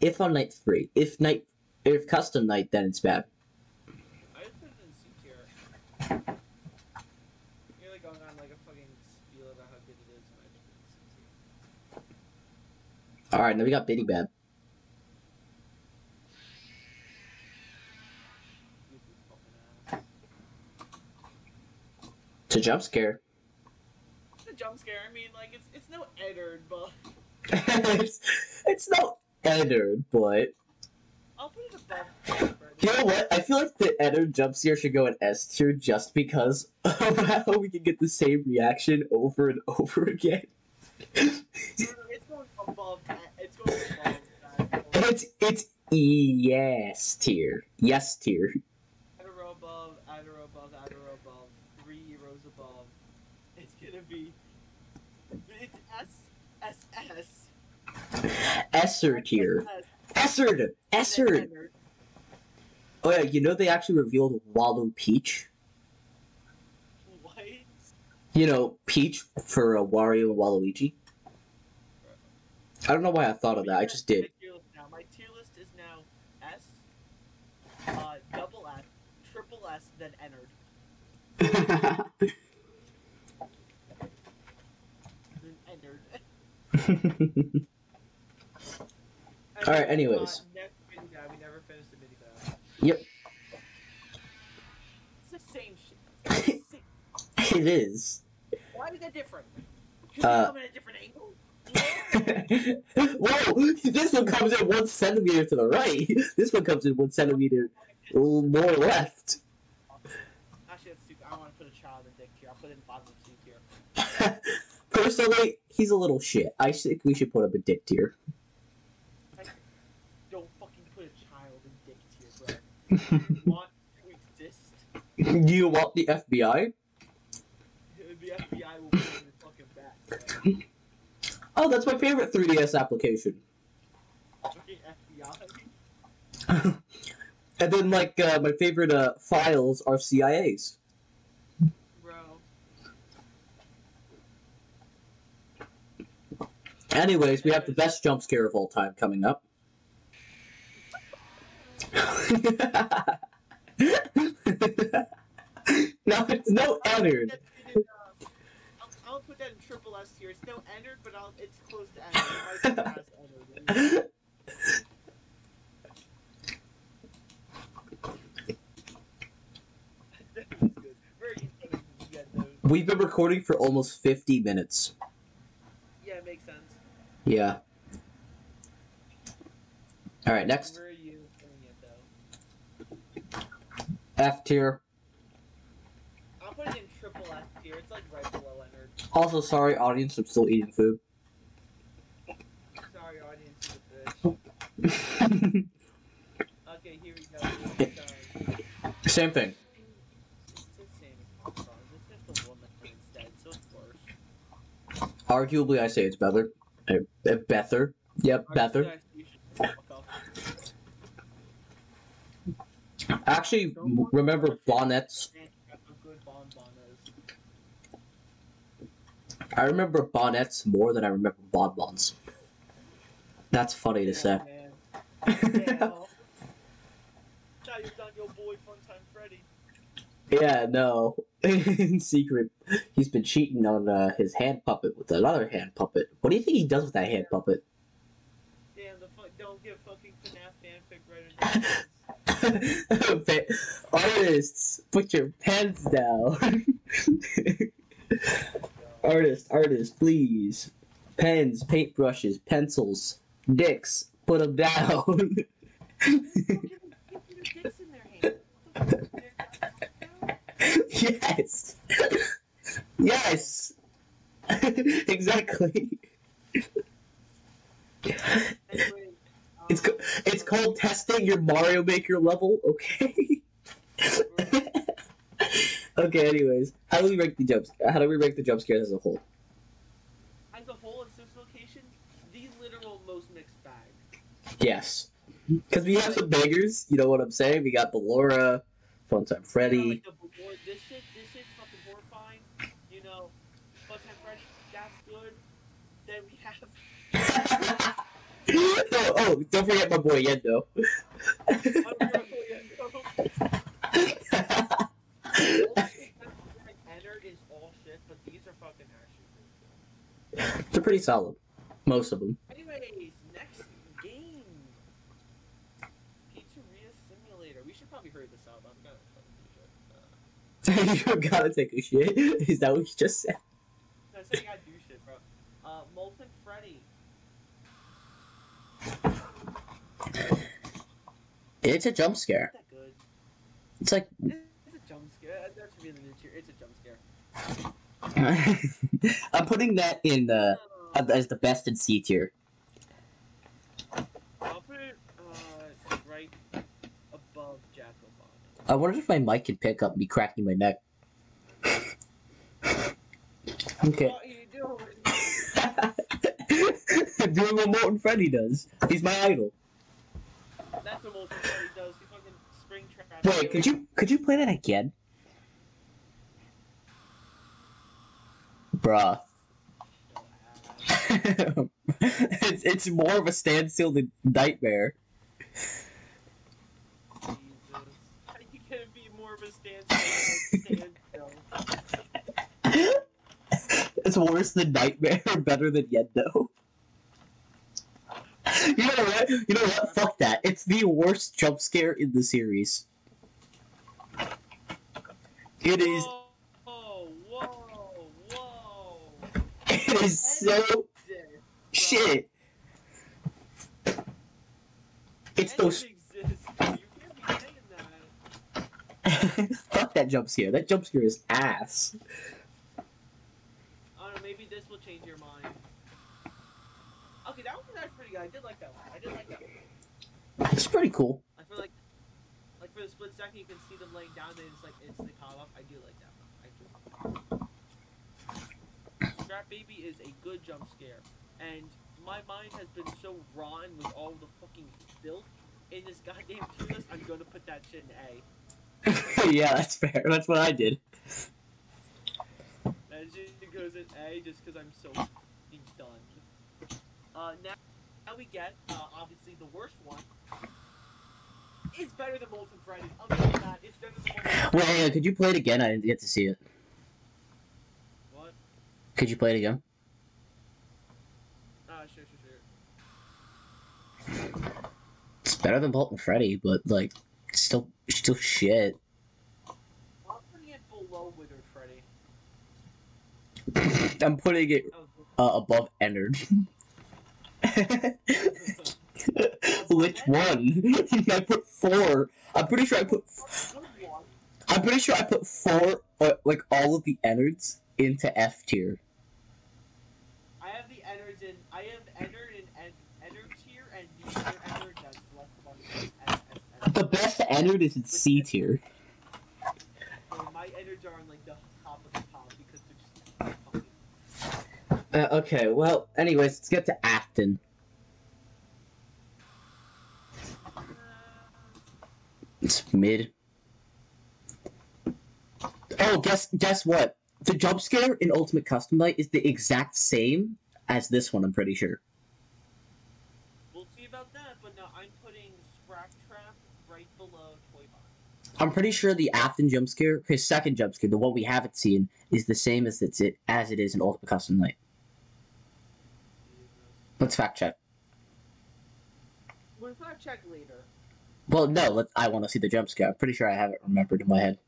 if on night three, if night if custom night, then it's bad. I just put it in C tier. You're like going on like a fucking spiel about how good it is, and I just put it in C tier. All right, now we got Bidybab. Fucking ass. It's a jump scare. It's a jump scare. I mean, like it's it's no Ennard, but (laughs) it's, it's not Ennard, but I'll put it above. You know what? I feel like the Ennard jump scare should go in S tier just because (laughs) of how we can get the same reaction over and over again. It's going above that. It's going above that. It's it's yes tier, yes tier. Adder above, Adder above, Adder above, three heroes above. Be. It's S S S. Esser tier, Esserd, Esserd. Eddard. Oh yeah, you know they actually revealed Wallow Peach. What? You know Peach for uh, Wario and Waluigi. I don't know why I thought of that. I just did. My tier list now. My tier list is now S, uh, double S, triple S, then Ennard. (laughs) Then Ennard. Alright, Uh, anyways. next mini guy. We never finished (laughs) the Anyways. Yep. It's the same shit. The (laughs) it is. Why is that different? Uh, you a different angle. (laughs) Whoa! This one comes in one centimeter to the right. This one comes in one centimeter more left. Actually. I want to put a child in dick tier. I'll put it in bottom of C tier. Personally, he's a little shit. I think we should put up in dick tier. Don't fucking put a child in dick tier, bro. You (laughs) want to exist? Do you want the FBI? The FBI will put in your fucking back. Bro. Oh, that's my favorite 3DS application. Fucking FBI. (laughs) and then, like, uh, my favorite uh, files are CIA's. Bro. Anyways, we have the best jump scare of all time coming up. (laughs) no, it's no Ennard. I'll, I'll put that in triple S here. It's no Ennard, but I'll, it's close to Ennard. It might surpass Ennard. That was good. Very funny. Yeah, no. We've been recording for almost 50 minutes. yeah, it makes sense. Yeah. Alright, next. Where are you putting it though? F tier. I'll put it in triple S tier. It's like right below Ennard. Also, sorry, audience, I'm still eating food. Sorry, audience, you bitch. (laughs) Okay, here we go. It's, um, Same thing. it's the same as Pop It's just a woman instead, so it's worse. Arguably, I say it's better. Bether. Yep, Bether. Actually, you should fuck up. Actually, m- remember bonnets. And have a good bonbons. I remember bonnets more than I remember bonbons. That's funny to say. (laughs) Yeah. Now you've done your boy Funtime Freddy. yeah, no. In secret, he's been cheating on uh, his hand puppet with another hand puppet. What do you think he does with that hand puppet? Damn, the fuck, don't give fucking FNAF fanfic. (laughs) Fa- Artists, put your pens down. (laughs) artist, artist, please. Pens, paintbrushes, pencils, dicks, put them down. (laughs) Don't give them dicks in their hand. What the fuck? (laughs) yes. yes. (laughs) exactly. It's co- it's called testing your Mario Maker level, okay? (laughs) okay, anyways, how do we rank the jumps? How do we rank the jump scares as a whole? as a whole in this location, the literal most mixed bag. Yes, because we have some bangers. You know what I'm saying? We got Ballora, Funtime You know, Freddy. like the before, this shit, this shit's fucking horrifying. You know, Funtime Freddy, that's good. Then we have oh, oh, don't forget my boy Yenndo. They're pretty solid, most of them. Anyways, next game. Pizzeria Simulator. We should probably hurry this up. I'm gonna fucking do shit. Uh, you gotta take a shit. Is that what you just said? I saying I do shit, bro. Uh, Molten. It's a jump scare. Not that good. It's like It's a jump scare. That should be the new tier. It's a jump scare. (laughs) I'm putting that in uh, Oh. as the best in C tier. I'll put it uh, right above. I wonder if my mic can pick up me cracking my neck. Okay. What are you doing? Doing what Molten Freddy does. He's my idol. That's what Molten Freddy does. He fucking spring trap. Wait, could you could you play that again? Bruh. (laughs) it's it's more of a standstill than nightmare. Jesus. How you gonna be more of a standstill than a standstill? (laughs) it's worse than nightmare, better than Yenndo. You know what? You know what? Fuck that. It's the worst jump scare in the series. It is. Whoa, whoa, whoa. It is so Dead. shit. It's those. Exists. You can't be saying that. (laughs) Fuck that jump scare. That jump scare is ass. I don't know, maybe this will change your mind. Okay, that one pretty good. I did like that one. I did like that one. It's pretty cool. I feel like, like for the split second, you can see them laying down, and it's like instantly pop up. I do like that one. I do. Scrap Baby is a good jump scare, and my mind has been so rotten with all the fucking filth in this goddamn tier list. I'm gonna put that shit in A. (laughs) yeah, that's fair. That's what I did. That shit goes in A just because I'm so done. Uh, now, now we get uh, obviously the worst one. It's better than Molten Freddy. I'm saying that. It's better than Molten Wait, hang on, could you play it again? I didn't get to see it. What? Could you play it again? Uh, sure, sure, sure. It's better than Molten Freddy, but like, still, still shit. (laughs) I'm putting it below Withered Freddy. I'm putting it uh, above Ennard. (laughs) (laughs) Which one? (laughs) I put four. I'm pretty sure I put. I'm pretty sure I put four, uh, like all of the Ennards into F tier. I have the Ennards in. I have Ennard in en- tier, and the other Ennard that's left on S, S, S. The best Ennard is in C tier. So my Ennards are on like the top of the top because they're just fucking. Uh, okay, well, anyways, let's get to Afton. It's mid. Oh, guess guess what? The jump scare in Ultimate Custom Night is the exact same as this one. I'm pretty sure. We'll see about that, but no, I'm putting Scrap Trap right below Toy Box. I'm pretty sure the Afton jump scare, his second jump scare, the one we haven't seen, is the same as it's it as it is in Ultimate Custom Night. Let's fact check. We'll fact check later. Well, no, let I want to see the jump scare. I'm pretty sure I have it remembered in my head.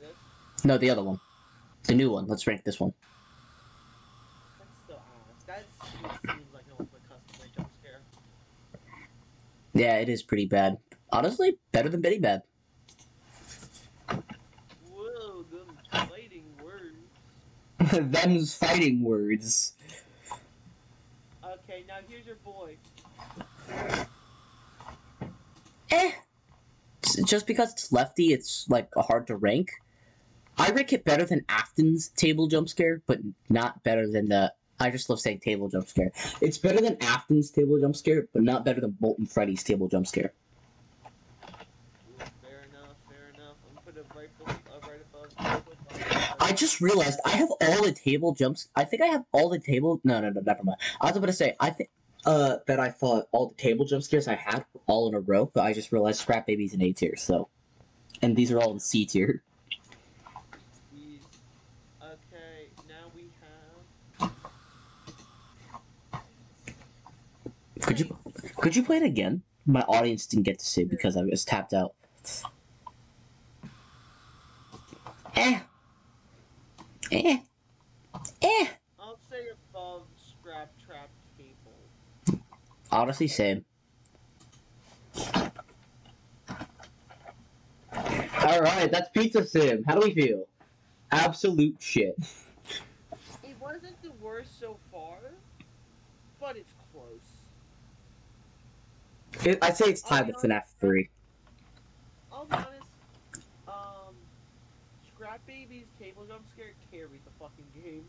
This No, the other one, the new one. Let's rank this one. that's so. That seems like an jump scare. Yeah, it is pretty bad. Honestly, better than Bidybab. Whoa, them fighting words. (laughs) Them's fighting words. Now here's your boy. Eh. Just because it's lefty, it's like hard to rank. I rank it better than Afton's table jump scare, but not better than the. I just love saying table jump scare. It's better than Afton's table jump scare, but not better than Molten Freddy's table jump scare. Ooh, fair enough, fair enough. I'm gonna put it right, below, uh, right above. above- I just realized I have all the table jumps. I think I have all the table. No, no, no, never mind. I was about to say I think uh that I thought all the table jump scares I had all in a row, but I just realized Scrap Baby's in A tier. So, and these are all in C tier. Okay, now we have. Could you could you play it again? My audience didn't get to see because I was tapped out. Eh. Eh. Eh. I'll say above scrap trap people. Honestly, same. Alright, that's Pizza Sim. How do we feel? Absolute shit. It wasn't the worst so far, but it's close. It, I'd say it's tied It's an F three. I'll be honest, um, Scrap Baby's table jump scare carried the fucking game.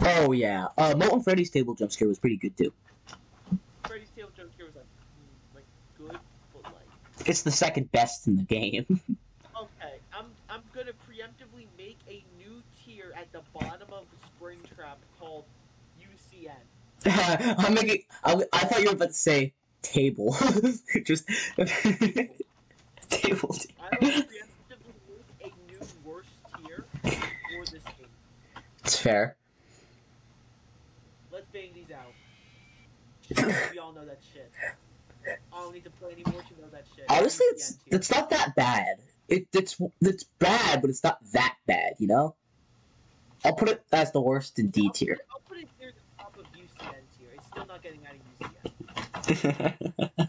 Oh yeah, uh, Molten Freddy's table jump scare was pretty good too. Freddy's table jump scare was like, mm, like good, but like. It's the second best in the game. (laughs) Okay, I'm I'm gonna preemptively make a new tier at the bottom of Springtrap called UCN. (laughs) I'm making. I, I thought you were about to say table. (laughs) Just table. I will preemptively make a new worst tier for this game. It's fair. Let's bang these out. (coughs) we all know that shit. I don't need to play anymore to know that shit. Honestly, it's it's not that bad. It it's it's bad, but it's not that bad. You know. I'll put it as the worst in D I'll put tier. I'll put it near the top of UCN tier. It's still not getting out of UCN. (laughs)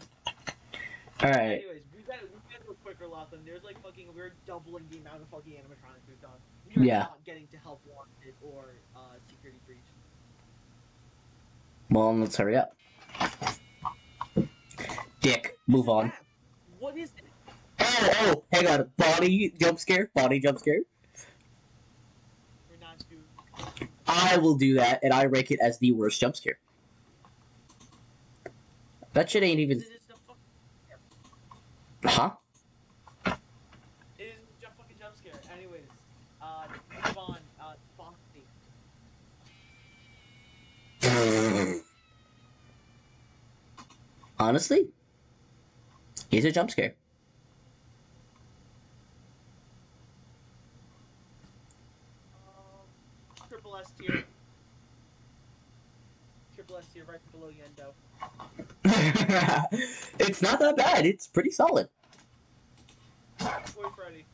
All right. Anyways, we gotta we gotta go quicker, Lachlan. There's like fucking we're doubling the amount of fucking animatronics we've done. We Yeah. not getting to help wanted or uh, security breach. Well, let's hurry up. Dick, move on. What is it? Oh, oh, hang on. Body jump scare. Body jump scare. We're not doing. I will do that, and I rank it as the worst jump scare. That shit ain't even. Huh? It is a jump, fucking jump scare. Anyways, uh, move on. Uh, Foxy. Honestly, he's a jump scare. Um, triple S tier. Triple S tier right below Yenndo. (laughs) it's not that bad. It's pretty solid. Freddy.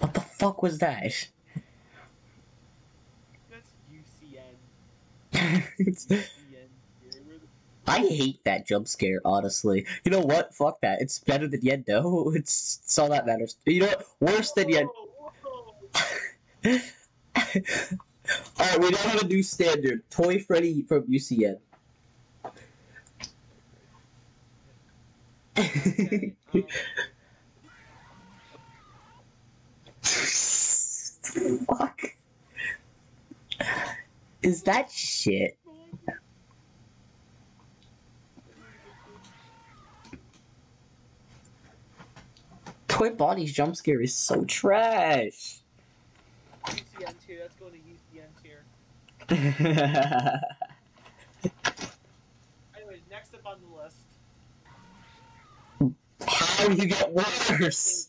What the fuck was that? That's UCN. (laughs) It's- UCN tier. We're the- I hate that jump scare, honestly. You know what? Fuck that. It's better than Yenndo. (laughs) It's, it's all that matters. You know what? Worse than Yenndo. (laughs) Alright, we now have a new standard. Toy Freddy from UCN. (laughs) Okay, um, Fuck. Is that shit? Toy Body's jump scare is so trash. Tier. Let's go to UCN tier. (laughs) Anyways, next up on the list. How do you get worse?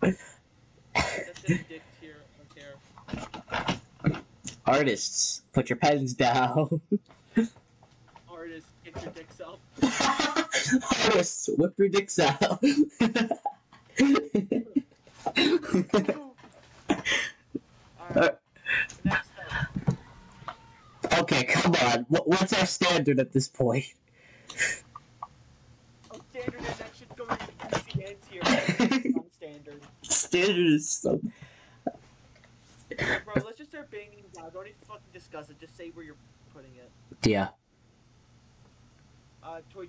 That's in dick tier. I don't care. Artists, put your pens down. (laughs) Artists, get your dicks up. (laughs) Artists, whip your dicks out. Okay, come on. What, what's our standard at this point? Oh, standard is that should go into UCN tier. It's non-standard. Standard is so. Bro, let's just start banging these out. Don't even fucking discuss it. Just say where you're putting it. Yeah. Uh, toy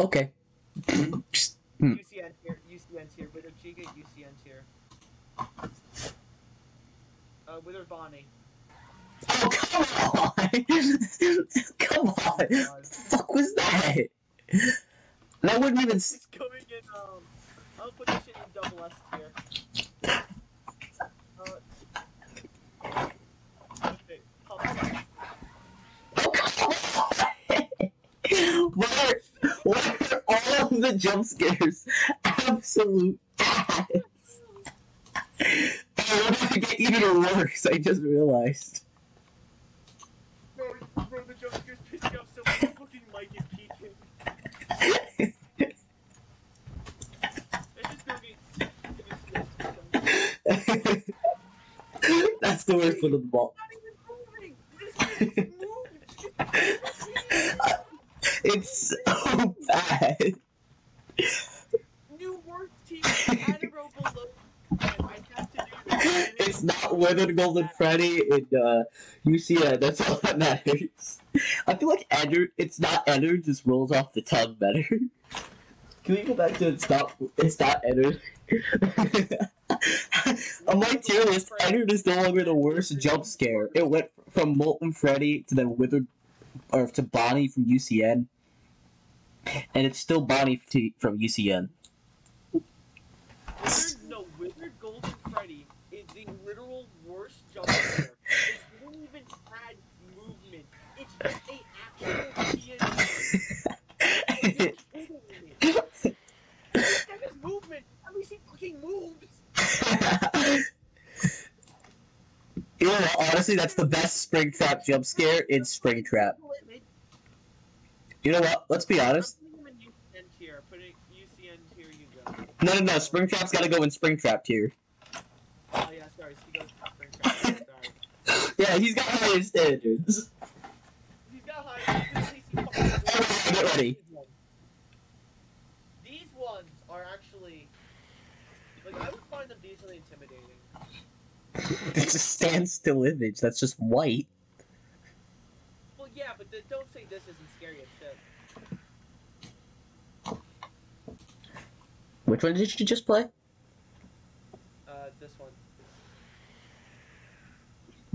Okay. (clears throat) Just- Hmm. UCN tier, UCN Withered Chica, UCN tier. Uh, Withered Bonnie. Oh, come on! (laughs) come on! God. fuck was that? That wouldn't even. It's coming in, um, I'll put this shit in double S tier. Uh, okay, Oh, come on! Why are, why are all of the jump scares absolute And what if it get even worse? I just realized. Bro, bro, the pissed me off so. Fucking mic is. That's the worst one of them all. not even moving. This (laughs) thing is moved. It's so bad. New work team It's not Withered Golden Freddy in uh, UCN. That's all that matters. I feel like Ennard. It's not Ennard. Just rolls off the tongue better. Can we go back to it's not it's not Ennard? On my tier list, Ennard is no longer the worst jump scare. It went from Molten Freddy to then Withered, or to Bonnie from UCN, and it's still Bonnie from UCN. Withered, no, Withered Golden Freddy is the literal worst jump scare. It didn't even add movement. It's just a actual TNT. You're kidding me. This guy has movement. At least he fucking moves. you know what? Honestly, that's the best Springtrap jump scare in Springtrap. You know what? Let's be honest. I'm putting him in UCN tier. Putting UCN tier, you go. No, no, no. Springtrap's got to go in Springtrap tier. Oh yeah, sorry. He goes Springtrap. Sorry. (laughs) yeah, he's got higher standards. He's got high. At least Get ready. These ones are actually like I would find them decently intimidating. (laughs) It's a standstill image. That's just white. Well, yeah, but th- don't say this isn't scary as shit. Which one did you just play? Uh, this one.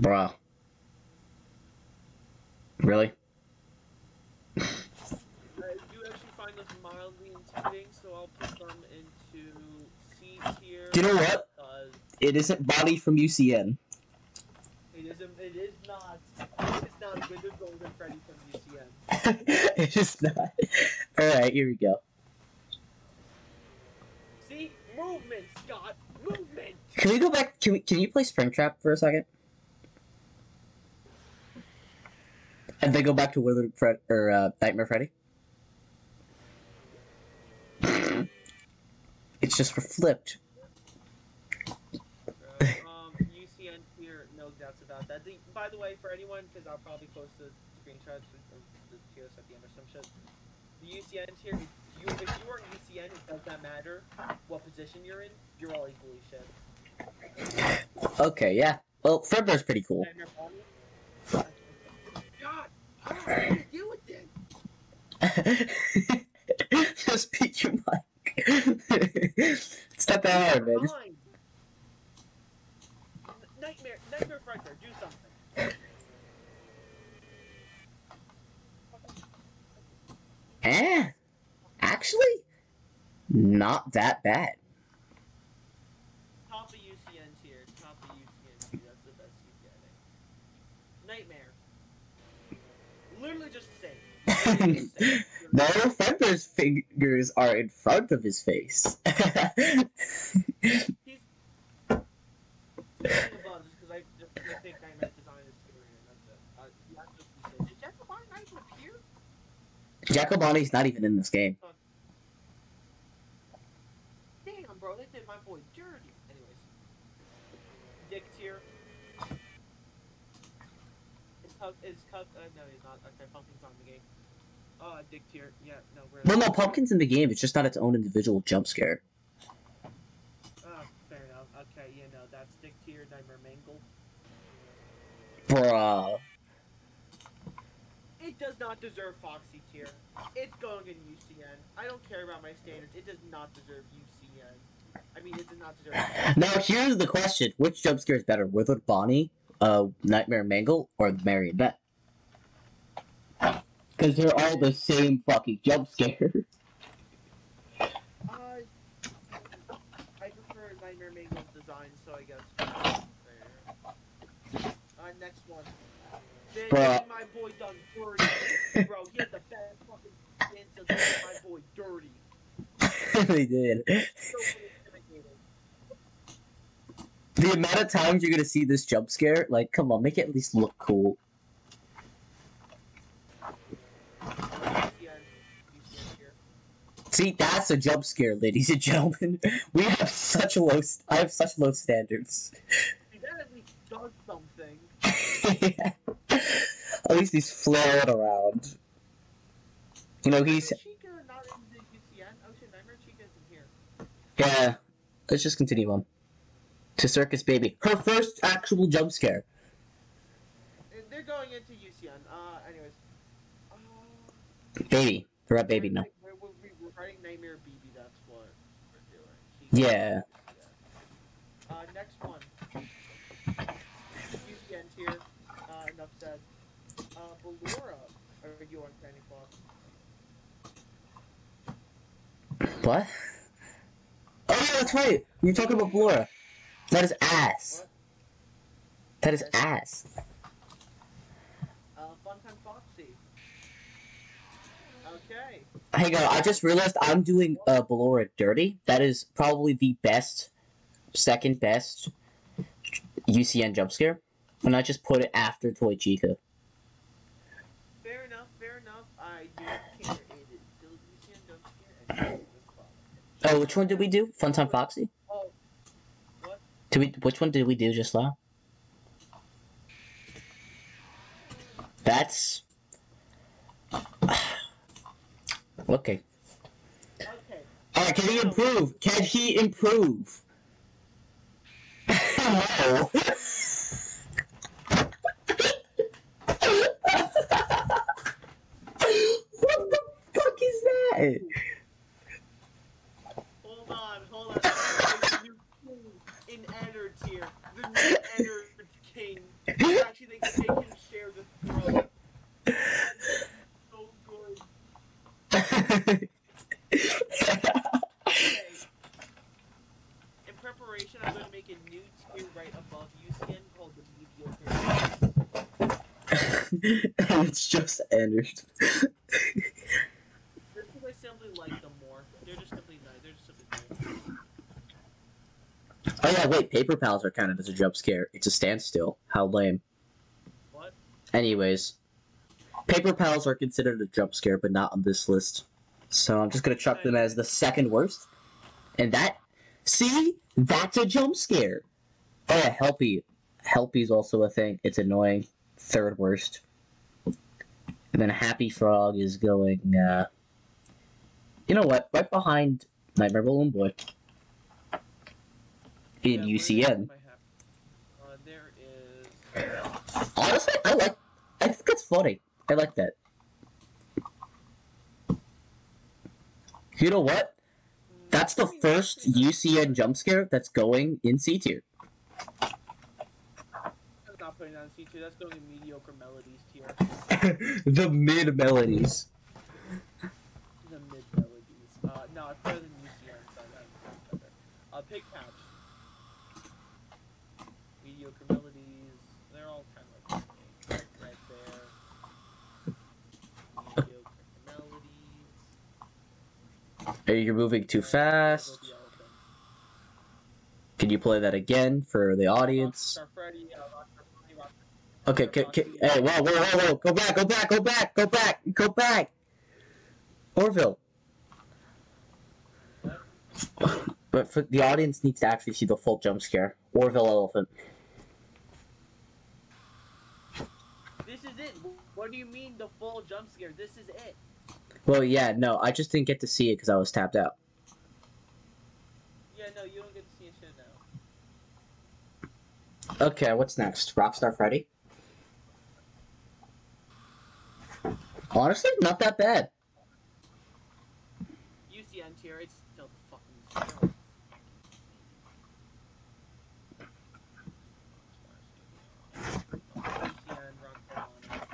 Bruh. Really? I do actually find mildly intimidating, so I'll put them into C tier. Do you know what? It isn't Bonnie from UCN. it isn't. It is not. It's not Withered Golden Freddy from UCN. (laughs) it is not. Alright, here we go. Movement, Scott, movement. Can we go back? Can we? Can you play Springtrap for a second? And then go back to Withered Fred or uh, Nightmare Freddy. (laughs) It's just for flipped. um, UCN tier, no doubts about that. The, by the way, for anyone, because I'll probably post the screenshots of the tiers at the end or some shit. The UCN tier, you, if you are in UCN, it does not matter what position you're in. You're all equally shit. Okay, yeah. Well, Fredbear's pretty cool. God, I don't know how to deal with this. (laughs) Just speak your mic. it's not that hard, man. Just- Fine. N- Nightmare, Nightmare do something. Eh, actually, not that bad. Top of UCN tier, top of UCN tier, that's the best he's getting. Nightmare. Literally just the same. (laughs) Literally just the same. No, fingers are in front of his face. (laughs) He's Speaking above, just because I just I think Nightmare's design is scary, and that's it. Uh, you have to appreciate- Did Jack Bonnie not even appear? Jack-O-Bonnie's not even in this game. Damn, bro, they did my boy dirty. Anyways, Dick tier. Is Cup? Is Cup? Uh, no, he's not. Okay, Pumpkin's not in the game. Uh, Dick tier. Yeah, no, we're. Well, no, Pumpkin's in the game. It's just not its own individual jump scare. Oh, fair enough. Okay, yeah, no, that's Dick tier. Nightmare Mangle. Bruh. It does not deserve Foxy tier. It's going in UCN. I don't care about my standards. It does not deserve UCN. I mean, it does not deserve. (laughs) Now, here's the question. Which jump scare is better? Withered Bonnie, uh, Nightmare Mangle, or Marionette? Because they're all the same fucking jump scare. Uh, I prefer Nightmare Mangle's design, so I guess. Fair. Uh, next one. Bruh. my boy done dirty. Bro, he had the best fucking chance to do my boy dirty. (laughs) they did. So. The amount of times you're gonna see this jump scare, like, come on, make it at least look cool. UCN, UCN here. See, that's a jump scare, ladies and gentlemen. (laughs) We have such low, I have such low standards. That at least does something. at least he's flailing around. You know, he's Chica not in the UCN. Oh shit, Nightmare Chica isn't here. yeah. Let's just continue on to Circus Baby. Her first actual jump scare. They're going into UCN. Uh, anyways. Uh, Baby, at Baby now. We're, we're, we're writing Nightmare BB. That's what we're doing. Chica Yeah. Uh, next one. UCN's here. Uh, enough said. Uh, Ballora. Are you on Fanny Fox? What? Oh yeah, that's right. We're talking about Flora. That is ass. What? That is ass. Uh, Funtime Foxy. Okay. Hey guys, I just realized I'm doing uh, Ballora dirty. That is probably the best, second best UCN jump scare. And I just put it after Toy Chica. Fair enough, fair enough. I do care. It is still UCN jump scare and it's fun. Oh, which one did we do? Funtime Foxy? Did we? Which one did we do just now? That's (sighs) okay. Okay. Alright, can he improve? Can he improve? no. (laughs) what the fuck is that? Hold on, hold on. There's a new king in Ennard's here. The new Ennard king. Actually, they, they can share the throne. So good. Okay. In preparation, I'm going to make a new tier right above UCN called the mediocre. and it's just Anders. (laughs) I simply like them more. They're just simply nice. They're just simply cool. Oh yeah, wait, paper pals are counted as a jump scare. It's a standstill. How lame. What? Anyways, paper pals are considered a jump scare, but not on this list. So I'm just gonna chuck them as the second worst. And that, see, that's a jump scare. Oh yeah, Helpy, Helpy's also a thing. It's annoying. Third worst. And then Happy Frog is going. uh... You know what? Right behind Nightmare Balloon Boy. In Yeah, UCN. Uh, there is. Honestly, I like. I think it's funny. I like that. You know what? That's the first UCN jump scare that's going in C tier. Putting on C2. That's going in mediocre melodies tier. (laughs) the mid melodies. The mid melodies. Uh, no, it's better than UCN. So that sounds better. Uh, Pig Patch. Mediocre melodies. They're all kind of like the same. Red, Red Bear. Mediocre melodies. Are you moving too fast? Go the elephant. Can you play that again for the audience? Freddy. Uh. Okay, hey, whoa, whoa, whoa, whoa, go back, go back, go back, go back, go back! Orville. But for the audience needs to actually see the full jump scare. Orville elephant. This is it. What do you mean the full jump scare? This is it. Well, yeah, no, I just didn't get to see it because I was tapped out. Yeah, no, you don't get to see a shit now. Okay, what's next? Rockstar Freddy? Honestly, not that bad. UCN tier, it's still fucking still UCN, Rock Carolina.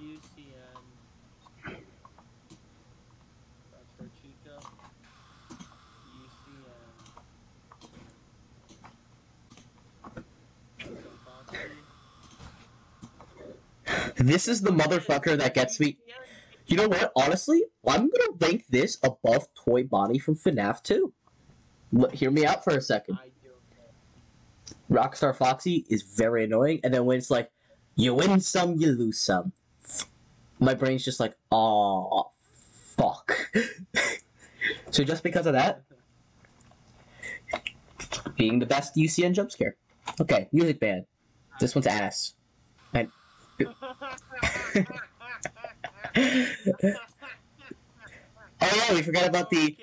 UCN. Rockstar Chica. UCN. Rockstar Foxy. This is the motherfucker that gets me. You know what? Honestly, I'm gonna rank this above Toy Bonnie from FNAF 2. L- hear me out for a second. Rockstar Foxy is very annoying, and then when it's like, you win some, you lose some. My brain's just like, oh, fuck. (laughs) so just because of that, being the best UCN jump scare. Okay, music band. This one's ass. (laughs) oh, yeah, we forgot about the.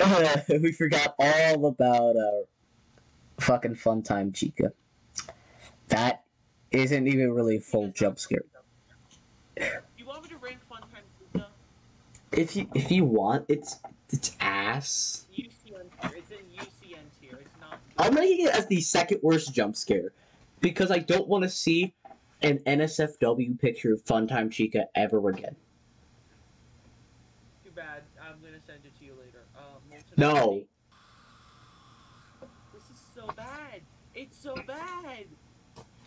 Okay. (laughs) we forgot all about uh, fucking Funtime Chica. That isn't even really a full jump scare. You want me to rank Funtime Chica? If you if you want, it's it's ass. UCN tier. It's in UCN tier. It's not. I'm making it as the second worst jump scare because I don't want to see an NSFW picture of Funtime Chica ever again. Too bad. I'm gonna send it to you later. Um, Molten No. This is so bad. It's so bad.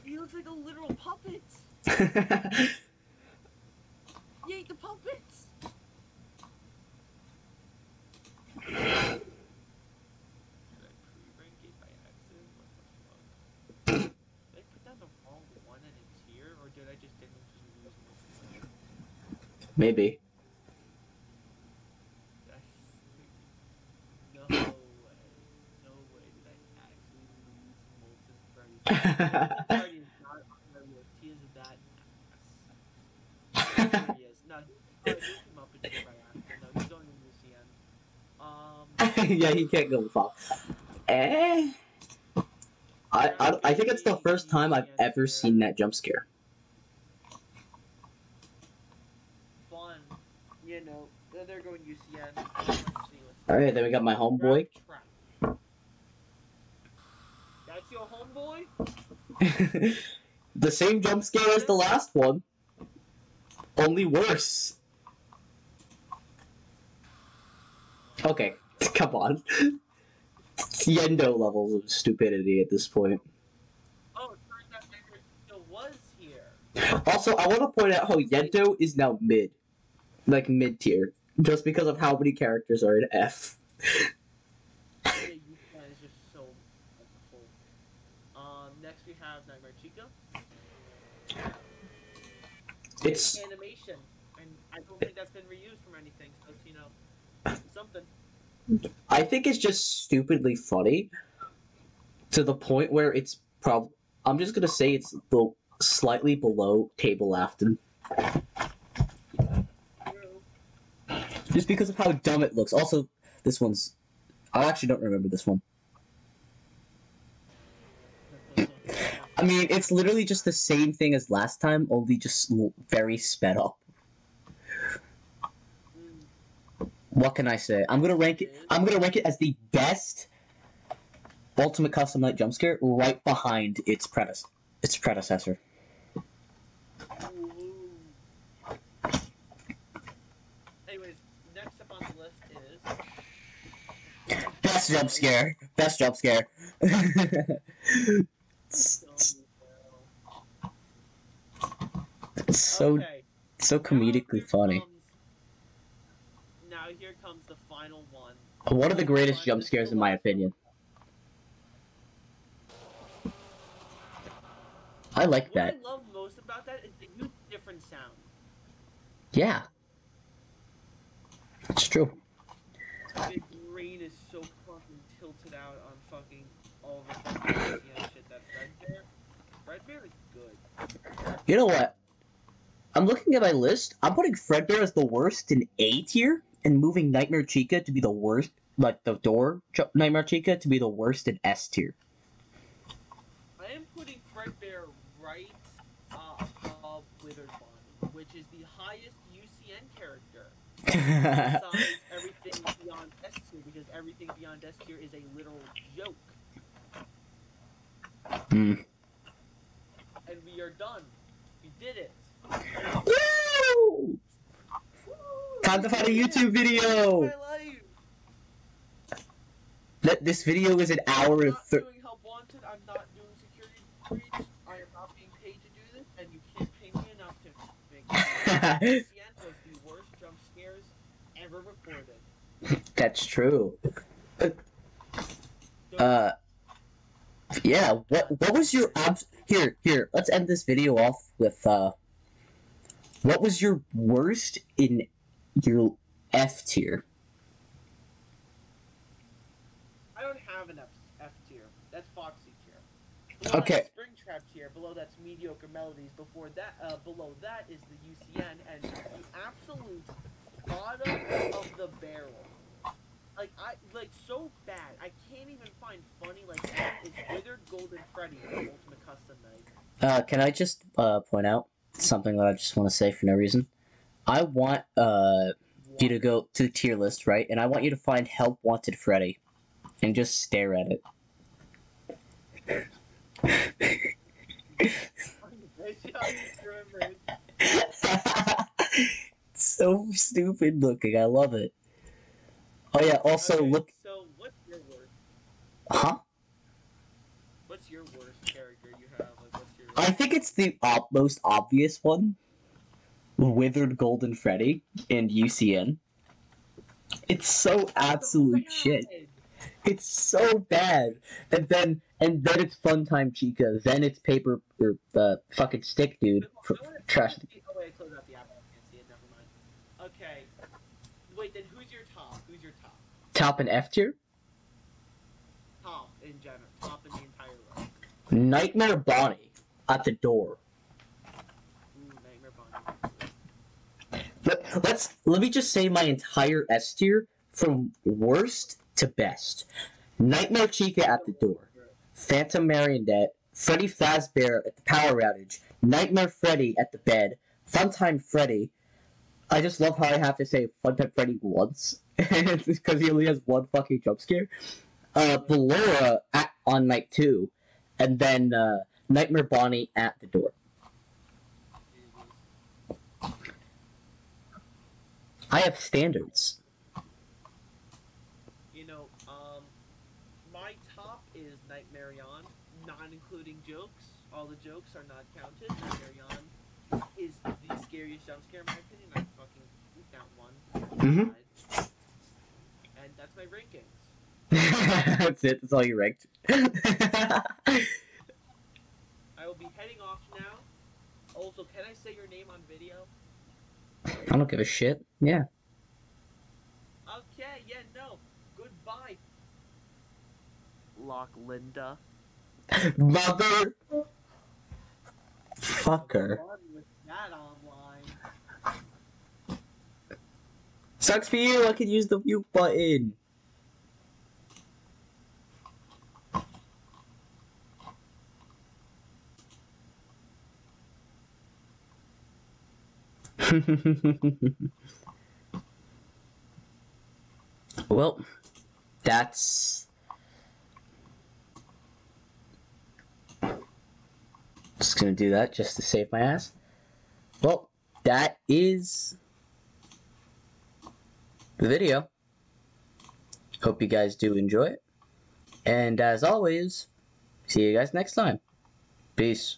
He looks like a literal puppet. (laughs) You ate the puppets. Did I pre-rank it by accident? What the fuck? Did I put down the wrong one in a tier, or did I just didn't just lose Molten Agony? Maybe. No way. No way did I actually lose Molten Freddy. Is (laughs) not. He is. No, he's. Um, yeah, he can't go far. Eh. I, I, I think it's the first time I've ever seen that jump scare. fun. You know, they're, they're going UCN. Let's see what's Alright, then we got my homeboy. That's your homeboy? (laughs) the same jump scare as the last one, only worse. Okay, (laughs) come on. Yenndo levels of stupidity at this point. Oh, it turns out Edgar still was here. Also, I want to point out how Yenndo is now mid. Like mid tier. Just because of how many characters are in F. Yeah, UCN is just so. Um, next we have Nightmare Chica. It's Animation. And I don't think that's been reused from anything, so it's, you know, something. I think it's just stupidly funny to the point where it's prob I'm just gonna say it's the slightly below Table Afton. True. Just because of how dumb it looks. Also, this one's. I actually don't remember this one. I mean, it's literally just the same thing as last time, only just very sped up. What can I say? I'm gonna rank it. I'm gonna rank it as the best Ultimate Custom Night jump scare, right behind its predes- its predecessor. ooh. Anyways, next up on the list is Best jump scare. Best jump scare. it's, it's so okay. so comedically here funny. comes- now here comes the final one. One of the greatest jump scares in my opinion. I like What that. I love most about that is they use different sound. Yeah. It's true. The brain is so tilted out on fucking all the fucking shit that Fredbear. Fredbear is good. You know what? I'm looking at my list. I'm putting Fredbear as the worst in A tier, and moving Nightmare Chica to be the worst, like the door Nightmare Chica to be the worst in S tier. I am putting Fredbear right uh, above Withered Bonnie, which is the highest UCN character. (laughs) Besides everything beyond because everything beyond S tier is a literal joke. Hmm. And we are done. We did it. Woo! Woo! Time to find a We did it. YouTube video. That this video is an hour and not thir- doing help wanted. I'm not doing security breach. I am not being paid to do this, and you can't pay me enough to make (laughs) it. CN was the worst jump scares ever recorded. That's true. Uh, yeah. What What was your abs- here? Here, let's end this video off with uh. What was your worst in your F tier? I don't have an F, F tier. That's Foxy tier. One Okay. Springtrap tier. Below that's mediocre melodies. Before that, uh, below that is the UCN, and the absolute bottom of the barrel. Like I like so bad. I can't even find funny like. Is Withered Golden Freddy from Ultimate Custom Night. Uh, can I just uh, point out something that I just want to say for no reason? I want uh, you to go to the tier list, right? And I want you to find Help Wanted Freddy and just stare at it. (laughs) (laughs) so stupid looking. I love it. Oh yeah. Also, Okay, look. So what's your worst? Huh? What's your worst character you have? Like what's your? I think it's the ob- most obvious one. Withered Golden Freddy and UCN. It's so absolute shit. It's so bad. And then and then it's Funtime Chica. Then it's Paper or the fucking stick dude. I For, trash. Oh wait, I closed out the app. I can't see it. Never mind. Okay. Wait, then who's your top? Who's your top? And F tier. Top in general. Top in the entire list. Nightmare Bonnie at the door. Ooh, Nightmare Bonnie. Let, let's let me just say my entire S tier from worst to best. Nightmare Chica at the door. Phantom Marionette, Freddy Fazbear at the power outage, Nightmare Freddy at the bed, Funtime Freddy. I just love how I have to say Funtime Freddy once, (laughs) because he only has one fucking jump scare. Uh, Ballora at, on night two, and then uh, Nightmare Bonnie at the door. I have standards. You know, um, my top is Nightmare On, not including jokes. All the jokes are not counted. Nightmare On is the scariest jump scare in my opinion. I fucking that one. Mhm. And that's my rankings. (laughs) That's it. That's all you ranked. (laughs) I will be heading off now. Also, can I say your name on video? I don't give a shit. Yeah. Okay, yeah, no. Goodbye. Lock Linda. (laughs) Mother. Fucker. Fun with that online. Sucks for you. I could use the mute button. (laughs) well, that's just gonna do that just to save my ass. Well, that is the video. Hope you guys do enjoy it. And as always, see you guys next time. Peace.